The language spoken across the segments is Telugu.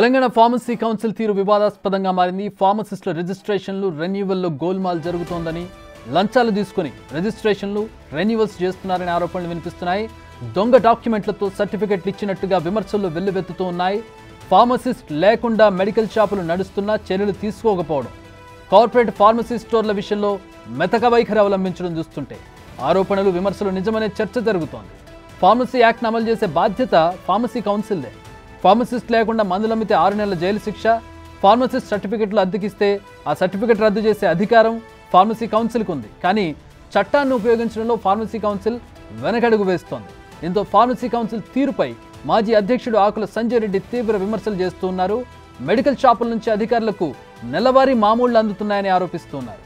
తెలంగాణ ఫార్మసీ కౌన్సిల్ తీరు వివాదాస్పదంగా మారింది. ఫార్మసిస్టుల రిజిస్ట్రేషన్లు రెన్యువల్లో గోల్మాల్ జరుగుతోందని లంచాలు తీసుకుని రిజిస్ట్రేషన్లు రెన్యువల్స్ చేస్తున్నారనే ఆరోపణలు వినిపిస్తున్నాయి. దొంగ డాక్యుమెంట్లతో సర్టిఫికెట్లు ఇచ్చినట్టుగా విమర్శలు వెల్లువెత్తుతూ ఉన్నాయి. ఫార్మసిస్ట్ లేకుండా మెడికల్ షాపులు నడుస్తున్నా చర్యలు తీసుకోకపోవడం కార్పొరేట్ ఫార్మసీ స్టోర్ల విషయంలో మెతక వైఖరి అవలంబించడం చూస్తుంటే ఆరోపణలు విమర్శలు నిజమనే చర్చ జరుగుతోంది. ఫార్మసీ యాక్ట్ను అమలు చేసే బాధ్యత ఫార్మసీ కౌన్సిల్దే. ఫార్మసిస్ట్ లేకుండా మందులు అమ్మితే ఆరు నెలల జైలు శిక్ష. ఫార్మసిస్ట్ సర్టిఫికెట్లు అద్దెకిస్తే ఆ సర్టిఫికెట్ రద్దు చేసే అధికారం ఫార్మసీ కౌన్సిల్కు ఉంది. కానీ చట్టాన్ని ఉపయోగించడంలో ఫార్మసీ కౌన్సిల్ వెనకడుగు వేస్తోంది. దీంతో ఫార్మసీ కౌన్సిల్ తీరుపై మాజీ అధ్యక్షుడు ఆకుల సంజయ్ రెడ్డి తీవ్ర విమర్శలు చేస్తున్నారు మెడికల్ షాపుల నుంచి అధికారులకు నెలవారీ మామూళ్ళు అందుతున్నాయని ఆరోపిస్తున్నారు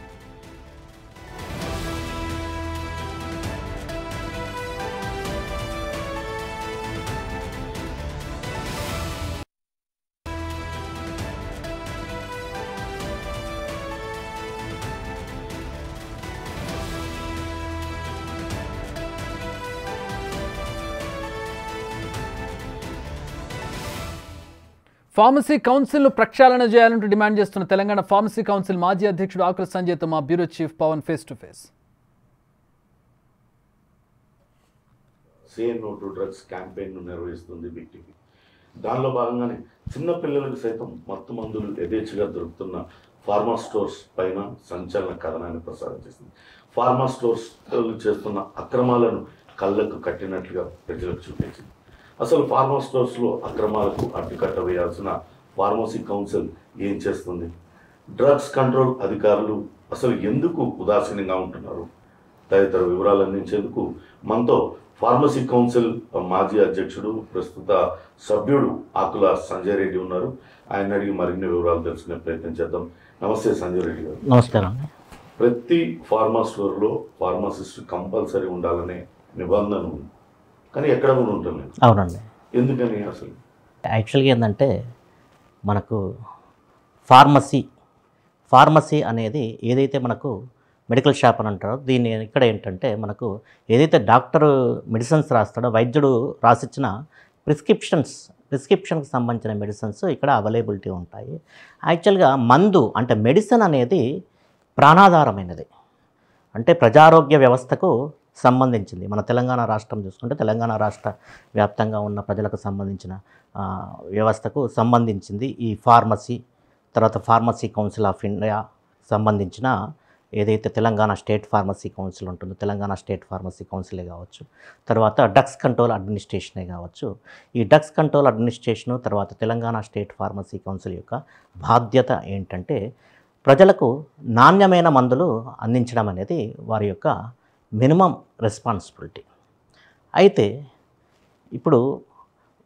ఫార్మసీ కౌన్సిల్ ప్రక్షాళన చేయాలంటూ డిమాండ్ చేస్తున్న తెలంగాణ ఫార్మసీ కౌన్సిల్ మాజీ అధ్యక్షుడు ఆకుల సంజయ్తో మా bureau chief Pavan face to face. Say no to drugs campaign నిర్వహిస్తుంది బిగ్ దానిలో భాగంగానే చిన్న పిల్లలకు సైతం మత్తు మందులు యథేచ్ఛగా దొరుకుతున్న ఫార్మా స్టోర్స్ పైన సంచలన కథనాన్ని ప్రసారం చేసింది ఫార్మా స్టోర్స్ చేస్తున్న అక్రమాలను కళ్ళకు కట్టినట్లుగా ప్రజలకు చూపించింది. అసలు ఫార్మా స్టోర్స్లో అక్రమాలకు అడ్డుకట్ట వేయాల్సిన ఫార్మసీ కౌన్సిల్ ఏం చేస్తుంది? డ్రగ్స్ కంట్రోల్ అధికారులు అసలు ఎందుకు ఉదాసీనంగా ఉంటున్నారు? తదితర వివరాలు అందించేందుకు మనతో ఫార్మసీ కౌన్సిల్ మాజీ అధ్యక్షుడు ప్రస్తుత సభ్యుడు ఆకుల సంజయ్ రెడ్డి ఉన్నారు. ఆయన అడిగి మరిన్ని వివరాలు తెలుసుకునే ప్రయత్నం చేద్దాం. నమస్తే సంజయ్ రెడ్డి గారు. నమస్కారం ప్రతి ఫార్మా స్టోర్లో ఫార్మసిస్ట్ కంపల్సరీ ఉండాలనే నిబంధన ఉంది. కానీ ఎక్కడ కూడా ఉంటలేదు అవునండి. ఎందుకని అసలు? యాక్చువల్గా ఏంటంటే మనకు ఫార్మసీ ఫార్మసీ అనేది ఏదైతే మనకు మెడికల్ షాప్ అని అంటారో దీన్ని ఇక్కడ ఏంటంటే మనకు ఏదైతే డాక్టర్ మెడిసిన్స్ రాస్తాడో వైద్యుడు రాసిచ్చిన ప్రిస్క్రిప్షన్స్ ప్రిస్క్రిప్షన్కి సంబంధించిన మెడిసిన్స్ ఇక్కడ అవైలబిలిటీ ఉంటాయి. యాక్చువల్గా మందు అంటే మెడిసిన్ అనేది ప్రాణాధారమైనది. అంటే ప్రజారోగ్య వ్యవస్థకు సంబంధించింది. మన తెలంగాణ రాష్ట్రం చూసుకుంటే తెలంగాణ రాష్ట్ర వ్యాప్తంగా ఉన్న ప్రజలకు సంబంధించిన వ్యవస్థకు సంబంధించింది ఈ ఫార్మసీ తర్వాత ఫార్మసీ కౌన్సిల్ ఆఫ్ ఇండియా సంబంధించిన ఏదైతే తెలంగాణ స్టేట్ ఫార్మసీ కౌన్సిల్ ఉంటుందో తెలంగాణ స్టేట్ ఫార్మసీ కౌన్సిలే కావచ్చు తర్వాత డ్రగ్స్ కంట్రోల్ అడ్మినిస్ట్రేషనే కావచ్చు. ఈ డ్రగ్స్ కంట్రోల్ అడ్మినిస్ట్రేషను తర్వాత తెలంగాణ స్టేట్ ఫార్మసీ కౌన్సిల్ యొక్క బాధ్యత ఏంటంటే ప్రజలకు నాణ్యమైన మందులు అందించడం అనేది వారి యొక్క మినిమం రెస్పాన్సిబిలిటీ. అయితే ఇప్పుడు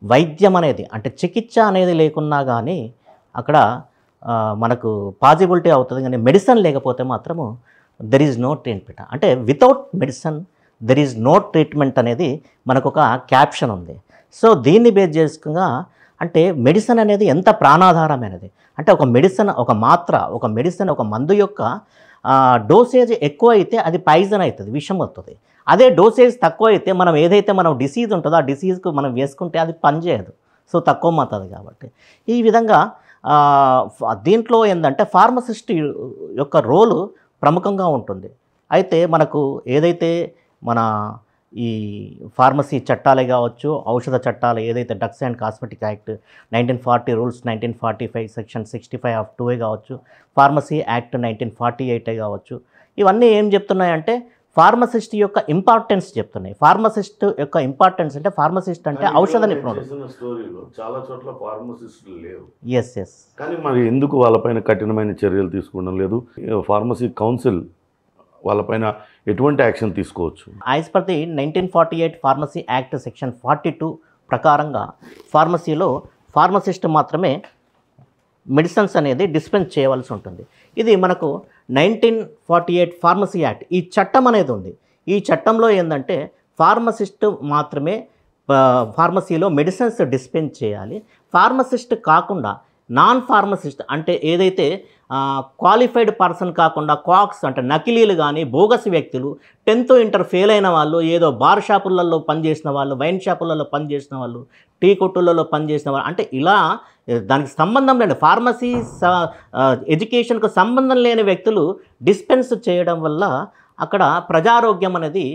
వైద్యం అనేది అంటే చికిత్స అనేది లేకున్నా కానీ అక్కడ మనకు పాజిబిలిటీ అవుతుంది కానీ మెడిసిన్ లేకపోతే మాత్రము దెర్ ఈజ్ నో ట్రీట్మెంట్ అంటే without medicine there is no treatment అనేది మనకు ఒక క్యాప్షన్ ఉంది. సో దీన్ని బేస్ చేసుకుగా అంటే మెడిసిన్ అనేది ఎంత ప్రాణాధారమైనది? అంటే ఒక మెడిసిన్ ఒక మాత్ర ఒక మెడిసిన్ ఒక మందు యొక్క డోసేజ్ ఎక్కువ అయితే అది పాయిజన్ అవుతుంది విషం అవుతుంది అదే డోసేజ్ తక్కువ అయితే మనం ఏదైతే మనం డిసీజ్ ఉంటుందో ఆ డిసీజ్కు మనం వేసుకుంటే అది పనిచేయదు. సో తక్కువ మాతుంది కాబట్టి. ఈ విధంగా దీంట్లో ఏంటంటే ఫార్మసిస్ట్ యొక్క రోలు ప్రముఖంగా ఉంటుంది. అయితే మనకు ఏదైతే మన ఈ ఫార్మసీ చట్టాలే కావచ్చు ఔషధ చట్టాలు ఏదైతే drugs and cosmetic act nineteen forty rules nineteen forty five section sixty five of two A కావచ్చు ఫార్మసీ యాక్ట్ నైన్టీన్ ఫార్టీ ఎయిటే కావచ్చు ఇవన్నీ ఏం చెప్తున్నాయంటే ఫార్మసిస్ట్ యొక్క ఇంపార్టెన్స్ చెప్తున్నాయి. ఫార్మసిస్ట్ యొక్క ఇంపార్టెన్స్ అంటే ఫార్మసిస్ట్ అంటే ఔషధ నిపుణుడు. చాలా చోట్ల ఫార్మసిస్టులు లేరు. ఎస్ ఎస్ కానీ మరి ఎందుకు వాళ్ళపైన కఠినమైన చర్యలు తీసుకోవడం లేదు? ఫార్మసీ కౌన్సిల్ వాళ్ళపైన ఎటువంటి యాక్షన్ తీసుకోవచ్చు? As per the nineteen forty eight pharmacy act section forty two ప్రకారంగా ఫార్మసీలో ఫార్మసిస్ట్ మాత్రమే మెడిసిన్స్ అనేది డిస్పెన్స్ చేయవలసి ఉంటుంది. ఇది మనకు nineteen forty eight pharmacy act ఈ చట్టం అనేది ఉంది. ఈ చట్టంలో ఏంటంటే ఫార్మసిస్ట్ మాత్రమే ఫార్మసీలో మెడిసిన్స్ డిస్పెన్స్ చేయాలి. ఫార్మసిస్ట్ కాకుండా నాన్ ఫార్మసిస్ట్ అంటే ఏదైతే క్వాలిఫైడ్ పర్సన్ కాకుండా కాక్స్ అంటే నకిలీలు కానీ బోగస్ వ్యక్తులు టెన్త్ ఇంటర్ ఫెయిల్ అయిన వాళ్ళు ఏదో బార్ షాపులలో పనిచేసిన వాళ్ళు వైన్ షాపులలో పనిచేసిన వాళ్ళు టీ కొట్టులలో పనిచేసిన వాళ్ళు అంటే ఇలా దానికి సంబంధం లేని ఫార్మసీ ఎడ్యుకేషన్కు సంబంధం లేని వ్యక్తులు డిస్పెన్స్ చేయడం వల్ల అక్కడ ప్రజారోగ్యం అనేది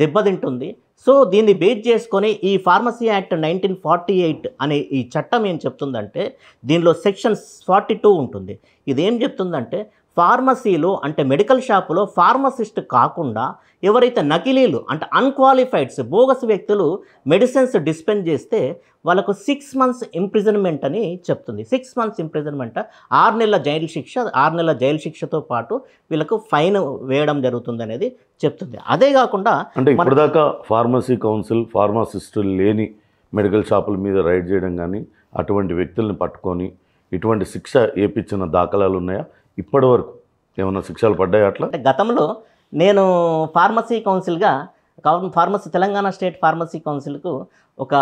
దెబ్బతింటుంది. సో దీన్ని బేస్ చేసుకొని ఈ pharmacy act nineteen forty eight అనే ఈ చట్టం ఏం చెప్తుందంటే దీనిలో సెక్షన్ ఫార్టీ టూ ఉంటుంది. ఇదేం చెప్తుందంటే ఫార్మసీలో అంటే మెడికల్ షాపులో ఫార్మసిస్ట్ కాకుండా ఎవరైతే నకిలీలు అంటే అన్క్వాలిఫైడ్స్ బోగస్ వ్యక్తులు మెడిసిన్స్ డిస్పెన్స్ చేస్తే వాళ్ళకు సిక్స్ మంత్స్ ఇంప్రిజన్మెంట్ అని చెప్తుంది. సిక్స్ మంత్స్ ఇంప్రిజన్మెంట్ ఆరు నెలల జైలు శిక్ష ఆరు నెలల జైలు శిక్షతో పాటు వీళ్ళకు ఫైన్ వేయడం జరుగుతుంది అనేది చెప్తుంది. అదే కాకుండా అంటే ఇప్పటిదాకా ఫార్మసీ కౌన్సిల్ ఫార్మాసిస్టులు లేని మెడికల్ షాపుల మీద రైడ్ చేయడం కానీ అటువంటి వ్యక్తుల్ని పట్టుకొని ఇటువంటి శిక్ష ఏపించిన దాఖలాలు ఉన్నాయా? ఇప్పటి వరకు ఏమైనా శిక్షలు పడ్డాయా అట్లా? అంటే గతంలో నేను ఫార్మసీ కౌన్సిల్గా ఫార్మసీ తెలంగాణ స్టేట్ ఫార్మసీ కౌన్సిల్కు ఒక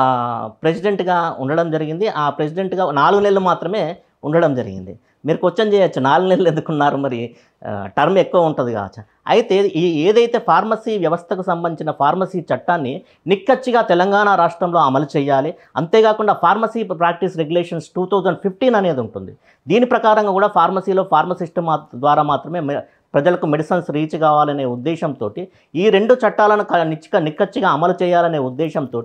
ప్రెసిడెంట్గా ఉండడం జరిగింది. ఆ ప్రెసిడెంట్గా నాలుగు నెలలు మాత్రమే ఉండడం జరిగింది. మీరు క్వశ్చన్ చేయొచ్చు నాలుగు నెలలు ఎందుకున్నారు మరి? టర్మ్ ఎక్కువ ఉంటుంది కావచ్చు. అయితే ఈ ఏదైతే ఫార్మసీ వ్యవస్థకు సంబంధించిన ఫార్మసీ చట్టాన్ని నిక్కచ్చిగా తెలంగాణ రాష్ట్రంలో అమలు చేయాలి అంతేకాకుండా pharmacy practice regulations two thousand fifteen అనేది ఉంటుంది. దీని ప్రకారంగా కూడా ఫార్మసీలో ఫార్మసిస్ట్ మా ద్వారా మాత్రమే ప్రజలకు మెడిసిన్స్ రీచ్ కావాలనే ఉద్దేశంతో ఈ రెండు చట్టాలను నిచ్చిక నిక్కచ్చిగా అమలు చేయాలనే ఉద్దేశంతో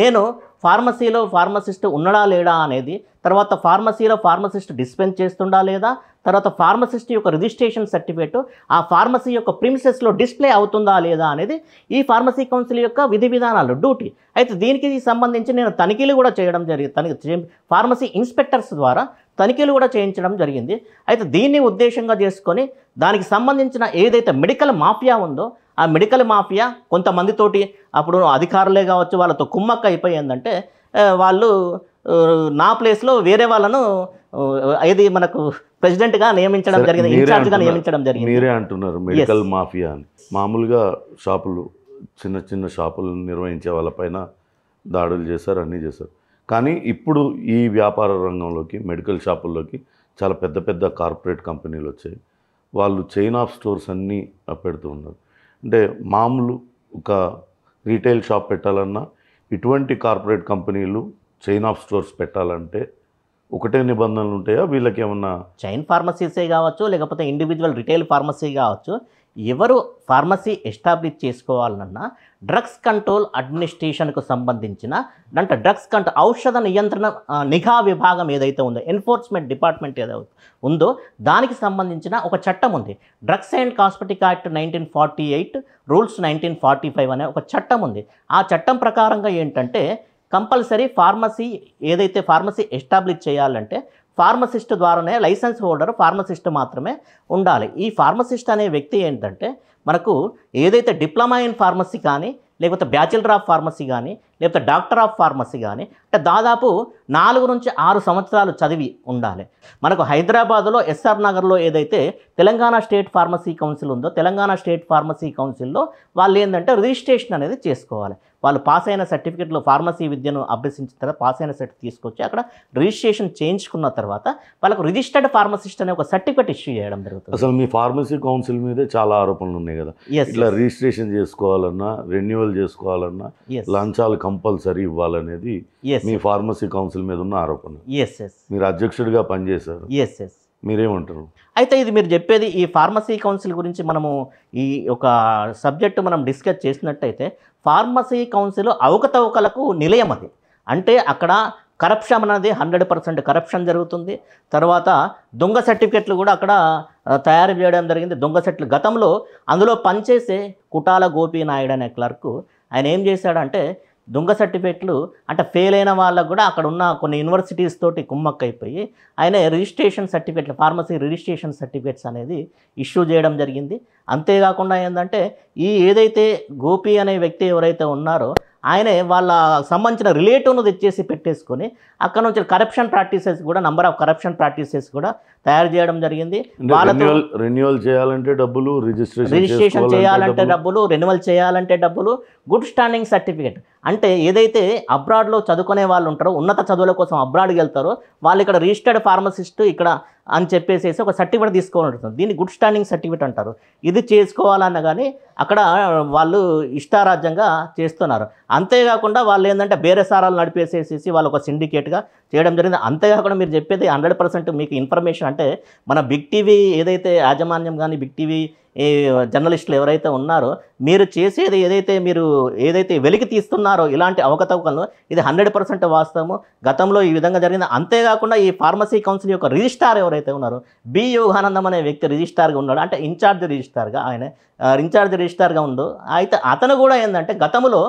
నేను ఫార్మసీలో ఫార్మసిస్ట్ ఉన్నడా లేడా అనేది తర్వాత ఫార్మసీలో ఫార్మసిస్ట్ డిస్పెన్స్ చేస్తుండా లేదా తర్వాత ఫార్మసిస్ట్ యొక్క రిజిస్ట్రేషన్ సర్టిఫికేట్ ఆ ఫార్మసీ యొక్క ప్రిమిసెస్లో డిస్ప్లే అవుతుందా లేదా అనేది ఈ ఫార్మసీ కౌన్సిల్ యొక్క విధి విధానాలు డ్యూటీ. అయితే దీనికి సంబంధించి నేను తనిఖీలు కూడా చేయడం జరిగింది తనిఖీ ఫార్మసీ ఇన్స్పెక్టర్స్ ద్వారా తనిఖీలు కూడా చేయించడం జరిగింది. అయితే దీన్ని ఉద్దేశంగా చేసుకొని దానికి సంబంధించిన ఏదైతే మెడికల్ మాఫియా ఉందో ఆ మెడికల్ మాఫియా కొంతమందితోటి అప్పుడు అధికారులే కావచ్చు వాళ్ళతో కుమ్మక్క అయిపోయిందంటే వాళ్ళు నా ప్లేస్లో వేరే వాళ్ళను ఏది మనకు ప్రెసిడెంట్గా నియమించడం జరిగింది మీరే ఇన్ఛార్జ్గా. నియమించడం జరిగింది. మీరే అంటున్నారు మెడికల్ మాఫియా అని. మామూలుగా షాపులు చిన్న చిన్న షాపులు నిర్వహించే వాళ్ళపైన దాడులు చేశారు అన్నీ చేశారు. కానీ ఇప్పుడు ఈ వ్యాపార రంగంలోకి మెడికల్ షాపుల్లోకి చాలా పెద్ద పెద్ద కార్పొరేట్ కంపెనీలు వచ్చాయి. వాళ్ళు చైన్ ఆఫ్ స్టోర్స్ అన్నీ పెడుతూ ఉన్నారు. అంటే మామూలు ఒక రీటైల్ షాప్ పెట్టాలన్నా ఇటువంటి కార్పొరేట్ కంపెనీలు చైన్ ఆఫ్ స్టోర్స్ పెట్టాలంటే ఒకటే నిబంధనలు ఉంటాయా? వీళ్ళకి ఏమన్నా చైన్ ఫార్మసీసే కావచ్చు లేకపోతే ఇండివిజువల్ రిటైల్ ఫార్మసీ కావచ్చు. ఎవరు ఫార్మసీ ఎస్టాబ్లిష్ చేసుకోవాలన్నా డ్రగ్స్ కంట్రోల్ అడ్మినిస్ట్రేషన్కు సంబంధించిన అంటే డ్రగ్స్ కంట్రోల్ ఔషధ నియంత్రణ నిఘా విభాగం ఏదైతే ఉందో ఎన్ఫోర్స్మెంట్ డిపార్ట్మెంట్ ఏదైతే ఉందో దానికి సంబంధించిన ఒక చట్టం ఉంది. Drugs and cosmetic act nineteen forty eight rules nineteen forty five అనే ఒక చట్టం ఉంది. ఆ చట్టం ప్రకారంగా ఏంటంటే కంపల్సరీ ఫార్మసీ ఏదైతే ఫార్మసీ ఎస్టాబ్లిష్ చేయాలంటే ఫార్మసిస్ట్ ద్వారానే లైసెన్స్ హోల్డర్ ఫార్మసిస్ట్ మాత్రమే ఉండాలి. ఈ ఫార్మసిస్ట్ అనే వ్యక్తి ఏంటంటే మనకు ఏదైతే డిప్లొమా ఇన్ ఫార్మసీ కానీ లేకపోతే బ్యాచిలర్ ఆఫ్ ఫార్మసీ కానీ లేకపోతే డాక్టర్ ఆఫ్ ఫార్మసీ కానీ అంటే దాదాపు నాలుగు నుంచి ఆరు సంవత్సరాలు చదివి ఉండాలి. మనకు హైదరాబాద్లో ఎస్ఆర్ నగర్లో ఏదైతే తెలంగాణ స్టేట్ ఫార్మసీ కౌన్సిల్ ఉందో తెలంగాణ స్టేట్ ఫార్మసీ కౌన్సిల్లో వాళ్ళు ఏంటంటే రిజిస్ట్రేషన్ అనేది చేసుకోవాలి. వాళ్ళు పాస్ అయిన సర్టిఫికెట్లో ఫార్మసీ విద్యను అభ్యసించిన తర్వాత పాస్ అయిన సర్టిఫికేట్ తీసుకొచ్చి అక్కడ రిజిస్ట్రేషన్ చేయించుకున్న తర్వాత వాళ్ళకు రిజిస్టర్డ్ ఫార్మసిస్ట్ అనే ఒక సర్టిఫికేట్ ఇష్యూ చేయడం జరుగుతుంది. అసలు మీ ఫార్మసీ కౌన్సిల్ మీదే చాలా ఆరోపణలు ఉన్నాయి కదా. ఎస్ ఇట్లా రిజిస్ట్రేషన్ చేసుకోవాలన్నా రెన్యువల్ చేసుకోవాలన్నా లంచాలు కంపల్సరీ ఇవ్వాలనేది మీ ఫార్మసీ కౌన్సిల్ మీద ఉన్న ఆరోపణ. మీరు అధ్యక్షుడిగా పనిచేశారు. మీరేమంటారు? అయితే ఇది మీరు చెప్పేది ఈ ఫార్మసీ కౌన్సిల్ గురించి మనము ఈ ఒక సబ్జెక్టు మనం డిస్కస్ చేసినట్టయితే ఫార్మసీ కౌన్సిల్ అవకతవకలకు నిలయం అది. అంటే అక్కడ కరప్షన్ అనేది హండ్రెడ్ పర్సెంట్ కరప్షన్ జరుగుతుంది. తర్వాత దొంగ సర్టిఫికెట్లు కూడా అక్కడ తయారు చేయడం జరిగింది. దొంగ సర్టిఫికెట్ గతంలో అందులో పనిచేసే కుటాల గోపీ నాయుడు అనే క్లర్క్ ఆయన ఏం చేశాడంటే దొంగ సర్టిఫికెట్లు అంటే ఫెయిల్ అయిన వాళ్ళకు కూడా అక్కడ ఉన్న కొన్ని యూనివర్సిటీస్ తోటి కుమ్మక్కైపోయి ఆయన రిజిస్ట్రేషన్ సర్టిఫికెట్లు ఫార్మసీ రిజిస్ట్రేషన్ సర్టిఫికెట్స్ అనేది ఇష్యూ చేయడం జరిగింది అంతేకాకుండా ఏంటంటే ఈ ఏదైతే గోపి అనే వ్యక్తి ఎవరైతే ఉన్నారో ఆయనే వాళ్ళ సంబంధించిన రిలేటివ్ను తెచ్చేసి పెట్టేసుకొని అక్కడ నుంచి కరప్షన్ ప్రాక్టీసెస్ కూడా నంబర్ ఆఫ్ కరప్షన్ ప్రాక్టీసెస్ కూడా తయారు చేయడం జరిగింది రెన్యువల్ చేయాలంటే డబ్బులు రిజిస్ట్రేషన్ రిజిస్ట్రేషన్ చేయాలంటే. డబ్బులు రెన్యువల్ చేయాలంటే డబ్బులు గుడ్ స్టాండింగ్ సర్టిఫికేట్. అంటే ఏదైతే అబ్రాడ్లో చదువుకునే వాళ్ళు ఉంటారో ఉన్నత చదువుల కోసం అబ్రాడ్కి వెళ్తారో వాళ్ళు ఇక్కడ రిజిస్టర్డ్ ఫార్మసిస్ట్ ఇక్కడ అని చెప్పేసేసి ఒక సర్టిఫికేట్ తీసుకొని ఉంటుంది దీన్ని గుడ్ స్టాండింగ్ సర్టిఫికేట్ అంటారు. ఇది చేసుకోవాలన్నా కానీ అక్కడ వాళ్ళు ఇష్టారాజ్యంగా చేస్తున్నారు. అంతేకాకుండా వాళ్ళు ఏంటంటే బేరే సారాలు నడిపేసేసేసి వాళ్ళు ఒక సిండికేట్గా చేయడం జరిగింది. అంతేకాకుండా మీరు చెప్పేది హండ్రెడ్ పర్సెంట్ మీకు ఇన్ఫర్మేషన్ అంటే మన బిగ్ టీవీ ఏదైతే యాజమాన్యం కానీ బిగ్ టీవీ ఈ జర్నలిస్టులు ఎవరైతే ఉన్నారో మీరు చేసేది ఏదైతే మీరు ఏదైతే వెలికి తీస్తున్నారో ఇలాంటి అవకతవకలను ఇది హండ్రెడ్ పర్సెంట్ వాస్తవము. గతంలో ఈ విధంగా జరిగింది. అంతేకాకుండా ఈ ఫార్మసీ కౌన్సిల్ యొక్క రిజిస్టార్ ఎవరైతే ఉన్నారో బి యోగానందం అనే వ్యక్తి రిజిస్టార్గా ఉన్నాడు. అంటే ఇన్ఛార్జ్ రిజిస్టార్గా ఆయన ఇన్ఛార్జ్ రిజిస్టార్గా ఉండు. అయితే అతను కూడా ఏంటంటే గతంలో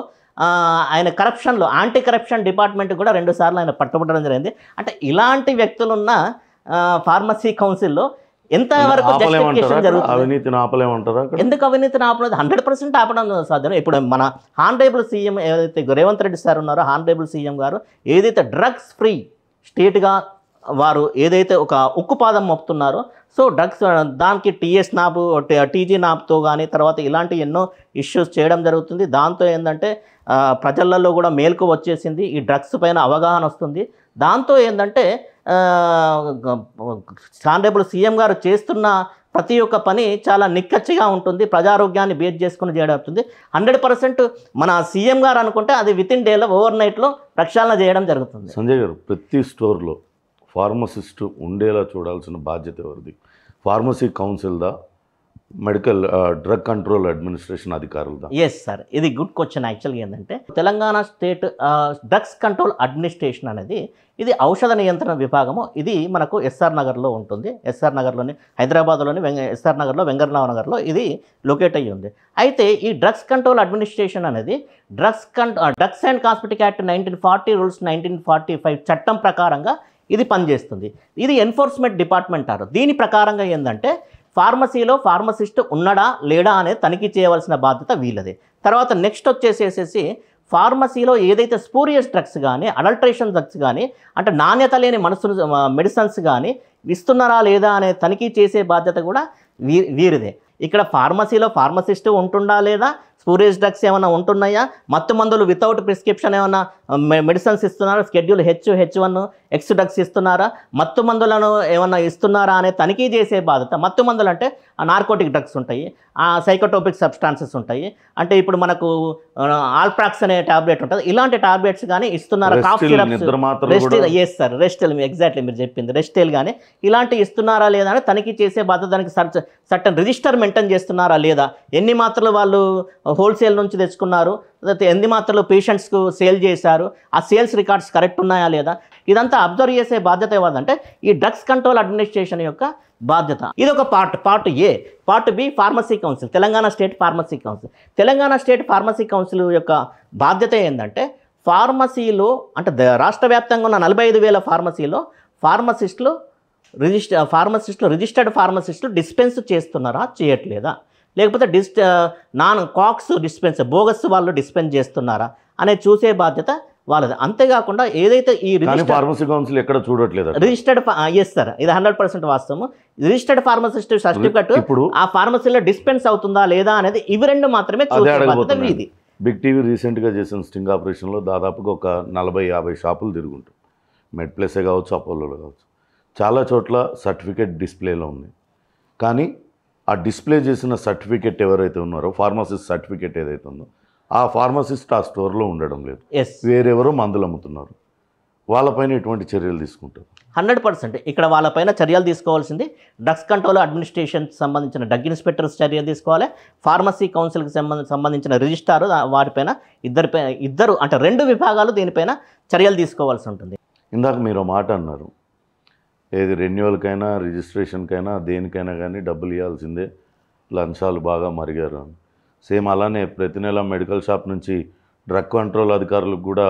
ఆయన కరప్షన్లో యాంటీ కరప్షన్ డిపార్ట్మెంట్ కూడా రెండు సార్లు ఆయన పట్టుబడడం జరిగింది. అంటే ఇలాంటి వ్యక్తులున్న ఫార్మసీ కౌన్సిల్లో జస్టిఫికేషన్ జరుగుతుంది? అవినీతిని ఆపలేమంటారా? ఎందుకు అవినీతిని ఆపడం హండ్రెడ్ పర్సెంట్ ఆపడం సాధ్యం. ఇప్పుడు మన హానరేబుల్ సీఎం ఏదైతే రేవంత్ రెడ్డి సార్ ఉన్నారో హానరేబుల్ సీఎం గారు ఏదైతే డ్రగ్స్ ఫ్రీ స్టేట్గా వారు ఏదైతే ఒక ఉక్కుపాదం మోపుతున్నారో సో డ్రగ్స్ దానికి టీఎస్ నాబ్ టీజీ నాబ్తో కానీ తర్వాత ఇలాంటి ఎన్నో ఇష్యూస్ చేయడం జరుగుతుంది. దాంతో ఏంటంటే ప్రజలలో కూడా మేల్కు వచ్చేసింది ఈ డ్రగ్స్ పైన అవగాహన వస్తుంది. దాంతో ఏంటంటే కాన్రేబుల్ సీఎం గారు చేస్తున్న ప్రతి ఒక్క పని చాలా నిక్కచ్చిగా ఉంటుంది. ప్రజారోగ్యాన్ని బేస్ చేసుకుని చేయడం అవుతుంది హండ్రెడ్ పర్సెంట్ మన సీఎం గారు అనుకుంటే అది విత్ ఇన్ డేలో ఓవర్ నైట్లో ప్రక్షాళన చేయడం జరుగుతుంది. సంజయ్ గారు ప్రతి స్టోర్లో ఫార్మసిస్ట్ ఉండేలా చూడాల్సిన బాధ్యత ఎవరిది? ఫార్మసీ కౌన్సిల్దా? మెడికల్ డ్రగ్ కంట్రోల్ అడ్మినిస్ట్రేషన్ అధికారులు ఎస్ సార్ ఇది గుడ్ క్వశ్చన్ యాక్చువల్గా ఏంటంటే Telangana state drugs control administration అనేది ఇది ఔషధ నియంత్రణ విభాగము. ఇది మనకు ఎస్ఆర్ నగర్లో ఉంటుంది. ఎస్ఆర్ నగర్లోని హైదరాబాద్లోని వెంగ ఎస్ఆర్ నగర్లో వెంగళరావు నగర్లో ఇది లొకేట్ అయ్యి ఉంది. అయితే ఈ డ్రగ్స్ కంట్రోల్ అడ్మినిస్ట్రేషన్ అనేది డ్రగ్స్ కన్ drugs and cosmetic act nineteen forty rules nineteen forty five చట్టం ప్రకారంగా ఇది పనిచేస్తుంది. ఇది ఎన్ఫోర్స్మెంట్ డిపార్ట్మెంట్ అంటారు దీని ప్రకారంగా ఏంటంటే ఫార్మసీలో ఫార్మసిస్ట్ ఉన్నాడా లేడా అనేది తనిఖీ చేయవలసిన బాధ్యత వీళ్ళదే. తర్వాత నెక్స్ట్ వచ్చేసేసేసి ఫార్మసీలో ఏదైతే స్పూరియస్ డ్రగ్స్ కానీ అడల్ట్రేషన్ డ్రగ్స్ కానీ అంటే నాణ్యత లేని మనసు మెడిసిన్స్ కానీ ఇస్తున్నారా లేదా అనే తనిఖీ చేసే బాధ్యత కూడా వీ వీరిదే. ఇక్కడ ఫార్మసీలో ఫార్మసిస్ట్ ఉంటుండా లేదా స్పూరేజ్ డ్రగ్స్ ఏమైనా ఉంటున్నాయా? మత్తు మందులు వితౌట్ ప్రిస్క్రిప్షన్ ఏమైనా మెడిసిన్స్ ఇస్తున్నారా? Schedule H H one X drugs ఇస్తున్నారా? మత్తు మందులను ఏమైనా ఇస్తున్నారా అనే తనిఖీ చేసే బాధ్యత. మత్తు మందులు అంటే నార్కోటిక్ డ్రగ్స్ ఉంటాయి ఆ సైకోటోపిక్ సబ్స్టాన్సెస్ ఉంటాయి. అంటే ఇప్పుడు మనకు ఆల్ప్రాక్స్ అనే టాబ్లెట్ ఉంటుంది. ఇలాంటి టాబ్లెట్స్ కానీ ఇస్తున్నారా? Cough syrups rest yes sir రెస్టెల్ exactly మీరు చెప్పింది. రెస్టెల్ కానీ ఇలాంటి ఇస్తున్నారా లేదా అని తనిఖీ చేసే బాధ్యత దానికి సర్చ్ సర్టన్ రిజిస్టర్ మెయింటైన్ చేస్తున్నారా లేదా? ఎన్ని మాత్రలు వాళ్ళు హోల్సేల్ నుంచి తెచ్చుకున్నారు? ఎన్ని మాత్రలు పేషెంట్స్కు సేల్ చేశారు ఆ సేల్స్ రికార్డ్స్ కరెక్ట్ ఉన్నాయా లేదా? ఇదంతా అబ్జర్వ్ చేసే బాధ్యత ఏదంటే ఈ డ్రగ్స్ కంట్రోల్ అడ్మినిస్ట్రేషన్ యొక్క బాధ్యత. ఇది ఒక part part A. Part B pharmacy council Telangana state pharmacy council. Telangana state pharmacy council యొక్క బాధ్యత ఏంటంటే ఫార్మసీలో అంటే ద- రాష్ట్ర వ్యాప్తంగా ఉన్న నలభై ఐదు వేల ఫార్మసీలో ఫార్మసిస్టులు రిజిస్టర్ ఫార్మసిస్టులు రిజిస్టర్డ్ ఫార్మసిస్టులు డిస్పెన్స్ చేస్తున్నారా చేయట్లేదా? లేకపోతే డిస్ నాన్ కాక్స్ డిస్పెన్స్ బోగస్ వాళ్ళు డిస్పెన్స్ చేస్తున్నారా అనేది చూసే బాధ్యత వాళ్ళది. అంతేకాకుండా ఏదైతే ఈ ఫార్మసీ కౌన్సిల్ ఎక్కడ చూడట్లేదు రిజిస్టర్డ్ ఎస్ సార్ ఇది హండ్రెడ్ పర్సెంట్ వాస్తవం. రిజిస్టర్డ్ ఫార్మసిస్ట్ సర్టిఫికెట్ ఇప్పుడు ఆ ఫార్మసీలో డిస్పెన్స్ అవుతుందా లేదా అనేది ఇవి రెండు మాత్రమే. వీది. బిగ్ టీవీ రీసెంట్గా చేసిన స్టింగ్ ఆపరేషన్లో దాదాపుగా ఒక నలభై యాభై షాపులు తిరుగుంటాయి. మెడ్ ప్లేసే కావచ్చు అపోలోలో కావచ్చు. చాలా చోట్ల సర్టిఫికేట్ డిస్ప్లేలో ఉంది కానీ ఆ డిస్ప్లే చేసిన సర్టిఫికేట్ ఎవరైతే ఉన్నారో ఫార్మసిస్ట్ సర్టిఫికేట్ ఏదైతే ఉందో ఆ ఫార్మసిస్ట్ ఆ స్టోర్లో ఉండడం లేదు. ఎస్ వేరెవరో మందులు అమ్ముతున్నారు. వాళ్ళపైన ఎటువంటి చర్యలు తీసుకుంటారు. Hundred percent. ఇక్కడ వాళ్ళపైన చర్యలు తీసుకోవాల్సింది డ్రగ్స్ కంట్రోల్ అడ్మినిస్ట్రేషన్ సంబంధించిన డ్రగ్ ఇన్స్పెక్టర్స్ చర్యలు తీసుకోవాలి ఫార్మసీ కౌన్సిల్కి సంబంధ సంబంధించిన రిజిస్టారు వాటిపైన ఇద్దరిపై ఇద్దరు అంటే రెండు విభాగాలు దీనిపైన చర్యలు తీసుకోవాల్సి ఉంటుంది. ఇందాక మీరు మాట అన్నారు ఏది రెన్యువల్కైనా రిజిస్ట్రేషన్కైనా దేనికైనా కానీ డబ్బులు ఇవ్వాల్సిందే లంచాలు బాగా మరిగారు అని. సేమ్ అలానే ప్రతి నెల మెడికల్ షాప్ నుంచి డ్రగ్ కంట్రోల్ అధికారులకు కూడా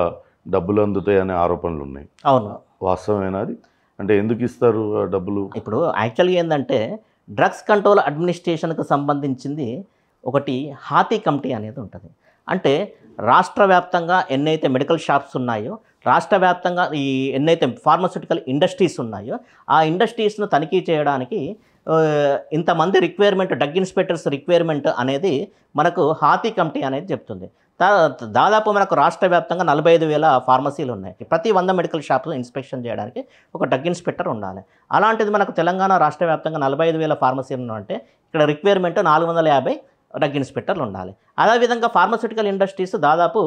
డబ్బులు అందుతాయి అనే ఆరోపణలు ఉన్నాయి అవును. వాస్తవమేనా అది? అంటే ఎందుకు ఇస్తారు ఆ డబ్బులు? ఇప్పుడు యాక్చువల్గా ఏంటంటే డ్రగ్స్ కంట్రోల్ అడ్మినిస్ట్రేషన్కి సంబంధించింది ఒకటి హాతీ కమిటీ అనేది ఉంటుంది. అంటే రాష్ట్ర వ్యాప్తంగా ఎన్నైతే మెడికల్ షాప్స్ ఉన్నాయో రాష్ట్ర వ్యాప్తంగా ఈ ఎన్నైతే ఫార్మస్యూటికల్ ఇండస్ట్రీస్ ఉన్నాయో ఆ ఇండస్ట్రీస్ను తనిఖీ చేయడానికి ఇంతమంది రిక్వైర్మెంట్ డ్రగ్ ఇన్స్పెక్టర్స్ రిక్వైర్మెంట్ అనేది మనకు హాతీ కమిటీ అనేది చెప్తుంది. దా- దాదాపు మనకు రాష్ట్ర వ్యాప్తంగా నలభై ఐదు వేల ఫార్మసీలు ఉన్నాయి. ప్రతి వంద మెడికల్ షాప్స్ ఇన్స్పెక్షన్ చేయడానికి ఒక డ్రగ్ ఇన్స్పెక్టర్ ఉండాలి. అలాంటిది మనకు తెలంగాణ రాష్ట్ర వ్యాప్తంగా నలభై ఐదు వేల ఫార్మసీలు అంటే ఇక్కడ రిక్వైర్మెంట్ నాలుగు వందల యాభై డ్రగ్ ఇన్స్పెక్టర్లు ఉండాలి. అదేవిధంగా ఫార్మస్యూటికల్ ఇండస్ట్రీస్ దాదాపు